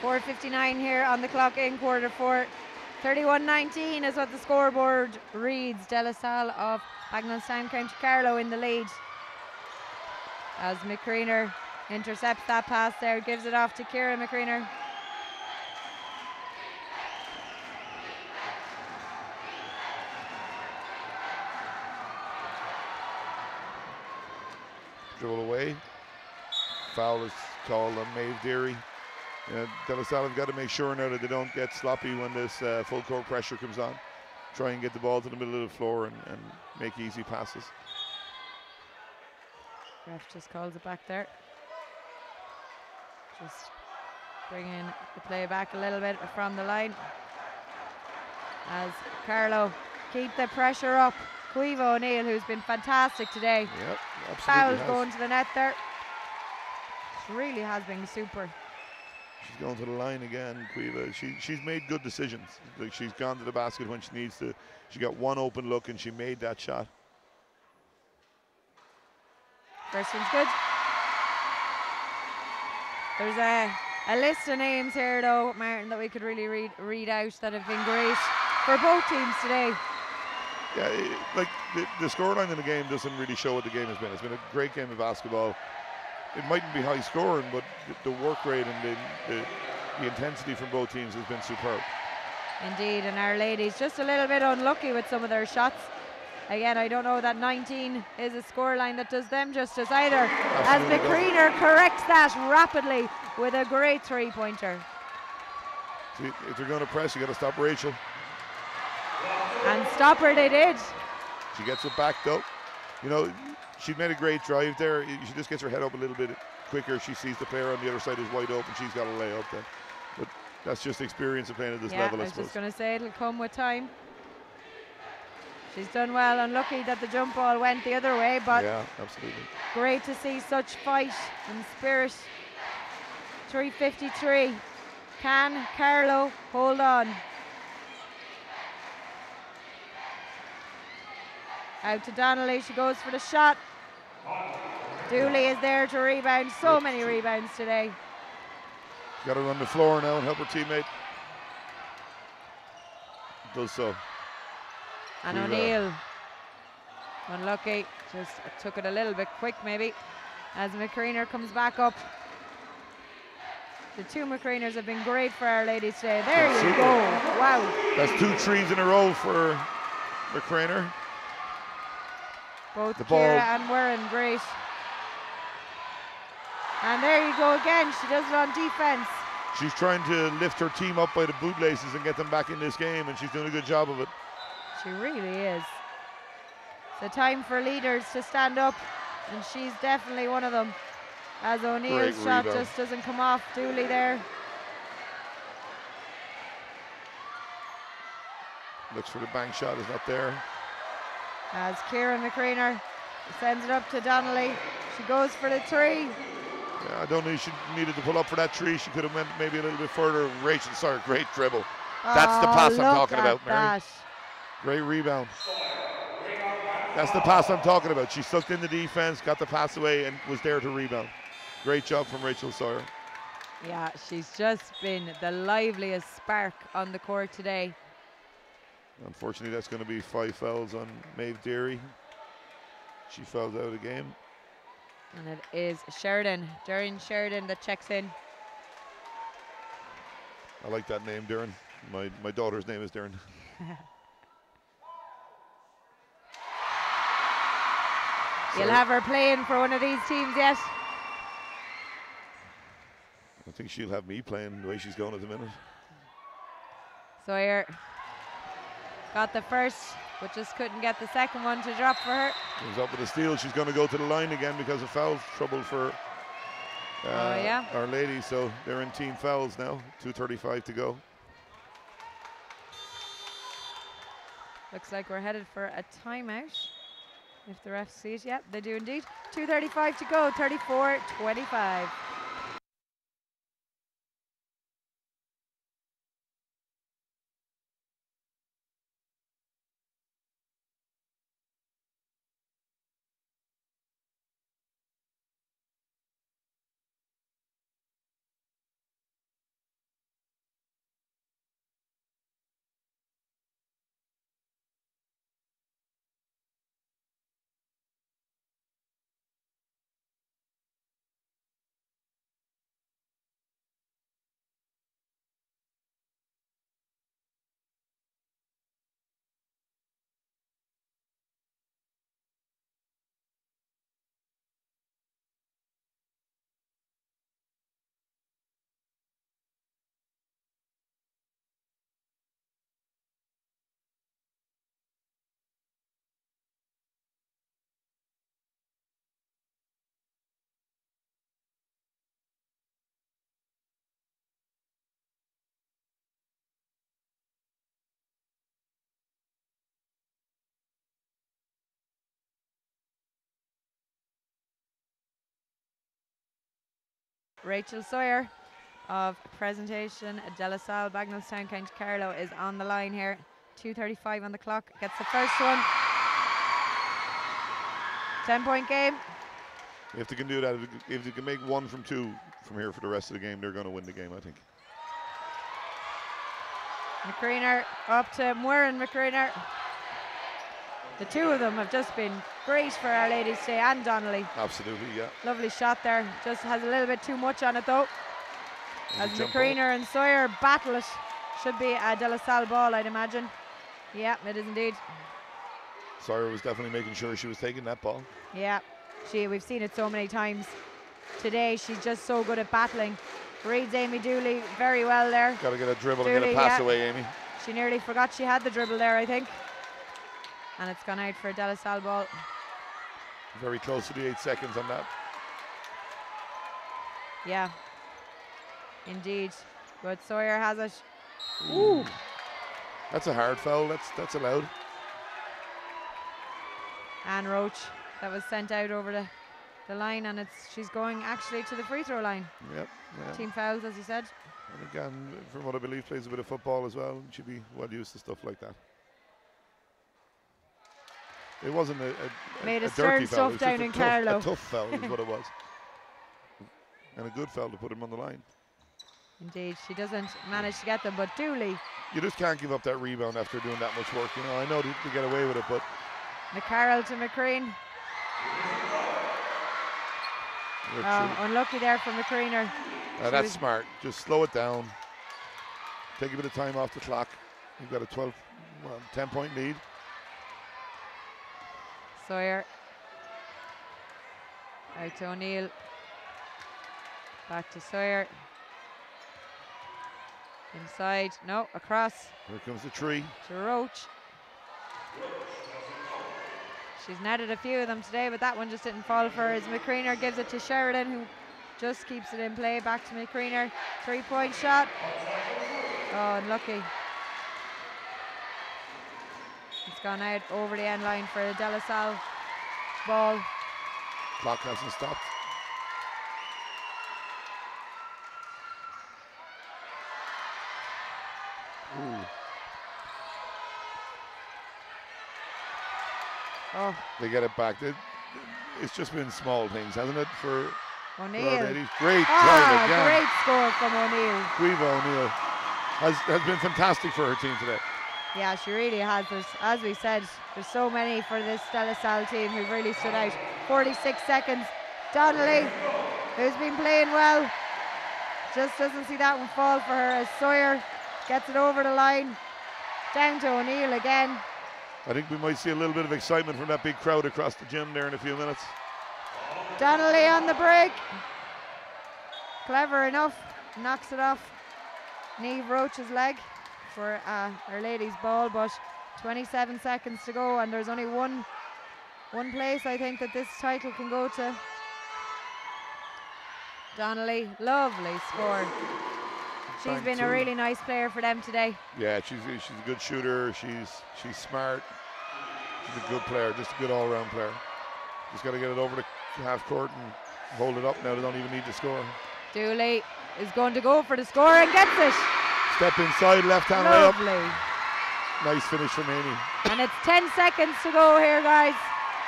S1: Four fifty-nine here on the clock in quarter four. 31-19 is what the scoreboard reads. De La Salle of Bagenalstown County Carlow in the lead. As McCreener intercepts that pass there, gives it off to Kira McCreener.
S2: Dribble away. Foul is called on Maeve Deary. De La Salle have got to make sure now that they don't get sloppy when this uh, full court pressure comes on. Try and get the ball to the middle of the floor and, and make easy passes.
S1: Ref just calls it back there. Just bringing the play back a little bit from the line. As Carlow keep the pressure up. Caoimhe O'Neill, who's been fantastic today.
S2: Yep, absolutely.
S1: Fouls going to the net there. She really has been super.
S2: She's going to the line again, Caoimhe. She she's made good decisions. Like she's gone to the basket when she needs to. She got one open look and she made that shot.
S1: First one's good. There's a, a list of names here, though, Martin, that we could really read read out that have been great for both teams today.
S2: Yeah, like the, the scoreline in the game doesn't really show what the game has been. It's been a great game of basketball. It mightn't be high scoring, but the, work rate and the, the the intensity from both teams has been superb.
S1: Indeed, and our ladies just a little bit unlucky with some of their shots. Again, I don't know that 19 is a scoreline that does them justice either. As
S2: Absolutely doesn't.
S1: McCreener corrects that rapidly with a great three pointer.
S2: See, if they're going to press, you got to stop Rachel.
S1: And stopper they did.
S2: She gets it back though. You know, she made a great drive there. She just gets her head up a little bit quicker. She sees the player on the other side is wide open. She's got a layup there. But that's just experience of playing at this
S1: yeah,
S2: level,
S1: I,
S2: I
S1: was just going to say it'll come with time. She's done well. Unlucky that the jump ball went the other way, but
S2: yeah, absolutely.
S1: Great to see such fight and spirit. 353. Can Carlow hold on? Out to Donnelly. She goes for the shot. Dooley is there to rebound. So many rebounds today.
S2: Got to run the floor now and help her teammate. Does so.
S1: And
S2: low.
S1: Uh, O'Neill, unlucky, just took it a little bit quick maybe. As McCreener comes back up. The two McCreeners have been great for Our Ladies today. There you
S2: Super.
S1: go. Wow.
S2: That's two trees in a row for McCreener.
S1: Both
S2: The
S1: Kira
S2: ball-
S1: and Warren, great. And there you go again. She does it on defense.
S2: She's trying to lift her team up by the bootlaces and get them back in this game, and she's doing a good job of it.
S1: She really is. It's a time for leaders to stand up, and she's definitely one of them. As O'Neill's shot
S2: rebound.
S1: just doesn't come off Dooley there.
S2: Looks for the bank shot, is not there.
S1: As Kieran McCreener sends it up to Donnelly. She goes for the three.
S2: Yeah, I don't think she needed to pull up for that tree. She could have went maybe a little bit further. Rachel, sorry, great dribble. That's the
S1: Oh,
S2: pass I'm talking about, Mary.
S1: that.
S2: Great rebound. That's the pass I'm talking about. She sucked in the defense, got the pass away, and was there to rebound. Great job from Rachel Sawyer.
S1: Yeah, she's just been the liveliest spark on the court today.
S2: Unfortunately, that's going to be five fouls on Maeve Deary. She fouls out of the game.
S1: And it is Sheridan, Darren Sheridan that checks in.
S2: I like that name, Darren. My my daughter's name is Darren.
S1: You'll have her playing for one of these teams yet.
S2: I think she'll have me playing the way she's going at the minute.
S1: Sawyer got the first, but just couldn't get the second one to drop for her.
S2: Comes up with a steal. She's going to go to the line again because of foul trouble for uh,
S1: Oh, yeah?
S2: Our Lady. So they're in team fouls now. 2.35 to go.
S1: Looks like we're headed for a timeout. If the ref sees, it, yep, they do indeed. 2.35 to go, 34 Rachel Sawyer of Presentation De La Salle, Bagenalstown, County Carlow is on the line here. 2.35 on the clock, gets the first one. 10 point game.
S2: If they can do that, if they- can make one from two from here for the rest of the game, they're going to win the game, I think.
S1: McCreener up to Muirin McCreener. The two of them have just been great for Our Ladies today and Donnelly.
S2: Absolutely, yeah.
S1: Lovely shot there. Just has a little bit too much on it though. As. McCreener and Sawyer battle it. Should be a De La Salle ball, I'd imagine. Yeah, it is indeed.
S2: Sawyer was definitely making sure she was taking that ball.
S1: Yeah, she. We've seen it so many times. Today, she's just so good at battling. Reads Amy Dooley very well there.
S2: Got to get a dribble and get a pass
S1: yeah.
S2: away, Amy.
S1: She nearly forgot she had the dribble there, I think. And it's gone out for a De La Salle ball.
S2: Very close to the eight seconds on that.
S1: Yeah, indeed. But Sawyer has it. Ooh.
S2: That's a hard foul. That's that's allowed.
S1: Anne Roach that was sent out over the, the line, and it's she's going actually to the free throw line.
S2: Yep. Yeah.
S1: Team fouls, as you said.
S2: And again, from what I believe, plays a bit of football as well. Should be well used to stuff like that. It wasn't a, a,
S1: Made a
S2: a
S1: stern
S2: dirty foul.
S1: stuff
S2: it was just
S1: down
S2: a
S1: in
S2: tough,
S1: Carlow.
S2: A tough foul is what it was. And a good foul to put him on the line.
S1: Indeed, she doesn't manage to get them, but Dooley,
S2: You just can't give up that rebound after doing that much work. You know, I know they, they get away with it, but
S1: McCarroll to McCrean.
S2: they're
S1: Oh, unlucky there for McCreener.
S2: Uh, that's smart. Just slow it down. Take a bit of time off the clock. You've got a 12, well, 10 point lead.
S1: Sawyer. Out to O'Neill. Back to Sawyer. Inside. No, across
S2: Here comes the tree.
S1: to Roach. She's netted a few of them today, but that one just didn't fall for her as McCreener gives it to Sheridan, who just keeps it in play. Back to McCreener. Three point shot. Oh, unlucky. It's gone out over the end line for the De La Salle ball.
S2: Clock hasn't stopped. Ooh,
S1: Oh,
S2: they get it back. They- it's just been small things, hasn't it, for,
S1: O'Neill.
S2: Great
S1: Ah,
S2: drive again.
S1: great score from O'Neill.
S2: Caoimhe O'Neill has, has been fantastic for her team today.
S1: Yeah, she really has. There's, as we said, there's so many for this De La Salle team who really stood out. 46 seconds. Donnelly, who's been playing well, just doesn't see that one fall for her as Sawyer gets it over the line. Down to O'Neill again.
S2: I think we might see a little bit of excitement from that big crowd across the gym there in a few minutes.
S1: Donnelly on the break. Clever enough. Knocks it off Neve Roach's leg for uh, Our Lady's ball, but 27 seconds to go, and there's only one one place I think that this title can go to. Donnelly, lovely score. She's
S2: Thank
S1: been a really nice player for them today.
S2: Yeah, she's she's a good shooter. She's she's smart. She's a good player, just a good all-round player. Just got to get it over the half court and hold it up. Now they don't even need to score.
S1: Dooley is going to go for the score and gets it.
S2: Step inside, left hand layup.
S1: Lovely.
S2: Nice finish from Amy.
S1: And it's 10 seconds to go here, guys.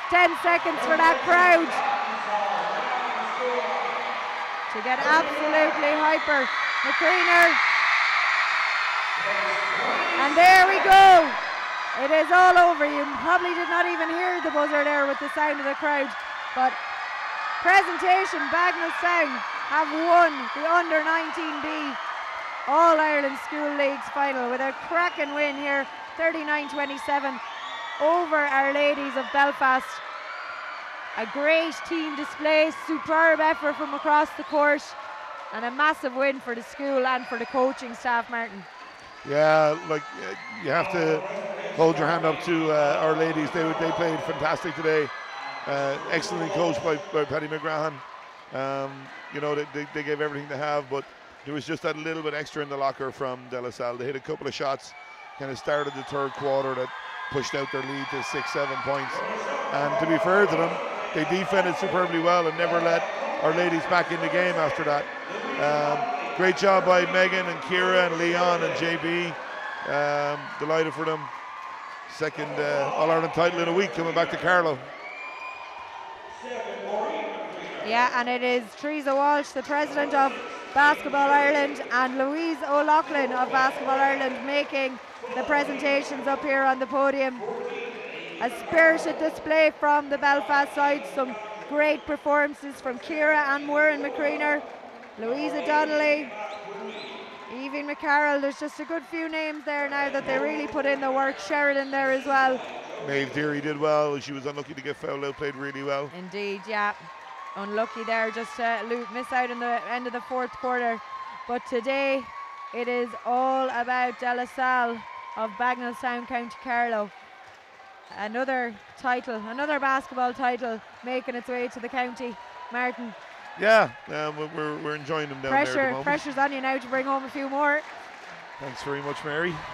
S1: 10 seconds for that crowd to get absolutely hyper. McCreener. And there we go. It is all over. You probably did not even hear the buzzer there with the sound of the crowd. But presentation, Bagenalstown have won the under 19B All Ireland School Leagues final with a cracking win here, 39-27 over Our Ladies of Belfast. A great team display, superb effort from across the court, and a massive win for the school and for the coaching staff, Martin.
S2: Yeah, like uh, you have to hold your hand up to uh, our ladies. They they played fantastic today. Uh, excellently coached by, by Paddy McGrahan. Um, you know they, they, they gave everything they have, but there was just that little bit extra in the locker from De La Salle. They hit a couple of shots, kind of started the third quarter that pushed out their lead to six, seven points. And to be fair to them, they defended superbly well and never let our ladies back in the game after that. Um, great job by Megan and Kira and Leon and JB. Um, delighted for them. Second uh, All Ireland title in a week coming back to Carlow.
S1: Yeah, and it is Teresa Walsh, the president of Basketball Ireland, and Louise O'Loughlin of Basketball Ireland making the presentations up here on the podium. A spirited display from the Belfast side, some great performances from Kira and Warren McCreener, Louisa Donnelly, Evie McCarroll. There's just a good few names there now that they really put in the work. Sheridan there as well.
S2: Maeve Deary did well. She was unlucky to get fouled out, played really well.
S1: Indeed, yeah. Unlucky there, just to lo- miss out in the end of the fourth quarter. But today, it is all about De La Salle of Bagenalstown, County Carlow. Another title, another basketball title making its way to the county. Martin,
S2: Yeah, um, we- we're, we're enjoying them down there at the
S1: pressure,
S2: moment.
S1: pressure's on you now to bring home a few more.
S2: Thanks very much, Mary.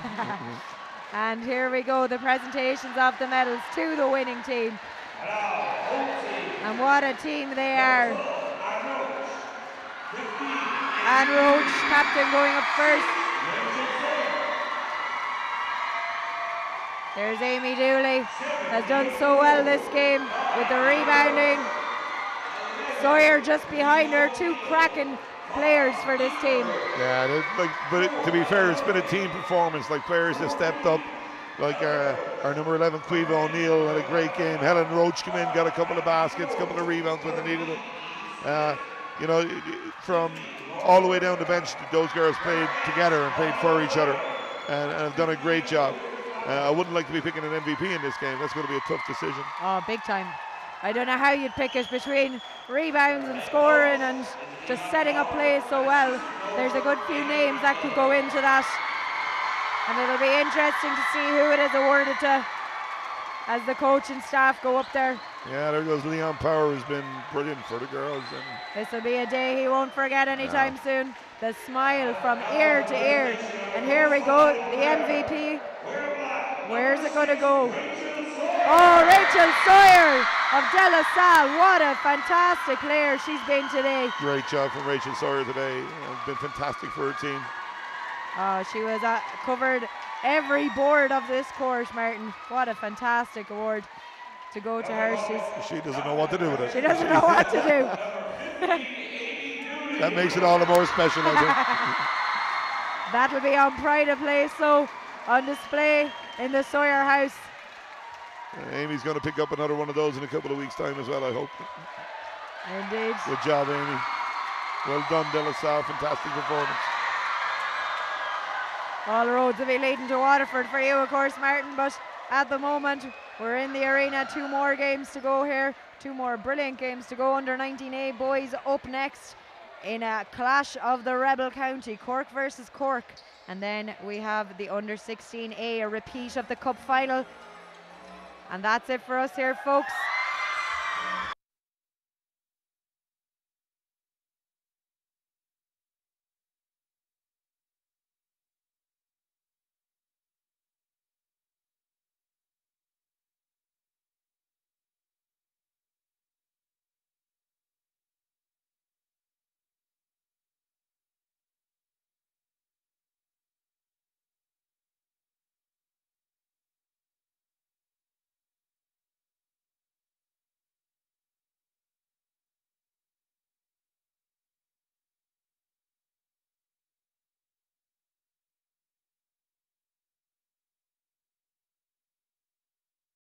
S1: And here we go, the presentations of the medals to the winning team. And what a team they are. And Roach, captain, going up first. There's Amy Dooley, has done so well this game with the rebounding. Sawyer just behind her, two cracking players for this team.
S2: Yeah, like, but it, to be fair, it's been a team performance. Like players have stepped up. Like our, our number 11, Caoimhe O'Neill, had a great game. Helen Roach came in, got a couple of baskets, a couple of rebounds when they needed it. Uh, you know, from all the way down the bench, those girls played together and played for each other, and, and have done a great job. Uh, I wouldn't like to be picking an MVP in this game. That's going to be a tough decision.
S1: Oh, big time. I don't know how you'd pick it between rebounds and scoring and just setting up plays so well. There's a good few names that could go into that. And it'll be interesting to see who it is awarded to as the coach and staff go up there.
S2: Yeah, there goes Leon Power, who's been brilliant for the girls. And
S1: This will be a day he won't forget anytime soon. The smile from ear to ear. And here we go, the MVP. Where's it going to go? Oh, Rachel Sawyer of De La Salle. What a fantastic player she's been today.
S2: great job from Rachel Sawyer today. Uh, been fantastic for her team.
S1: Oh, she was uh, covered every board of this course, Martin. What a fantastic award to go to her. She's,
S2: She doesn't know what to do with it.
S1: she doesn't know what to do.
S2: That makes it all the more special, I
S1: That'll be on Pride of Place, so on display in the Sawyer House.
S2: Amy's going to pick up another one of those in a couple of weeks' time as well, I hope.
S1: Indeed.
S2: Good job, Amy. Well done, De La Fantastic performance.
S1: All roads will be leading to Waterford for you, of course, Martin. But at the moment, we're in the arena. Two more games to go here. Two more brilliant games to go. Under 19A boys up next in a clash of the Rebel County, Cork versus Cork. And then we have the under 16A, a repeat of the cup final. And that's it for us here, folks.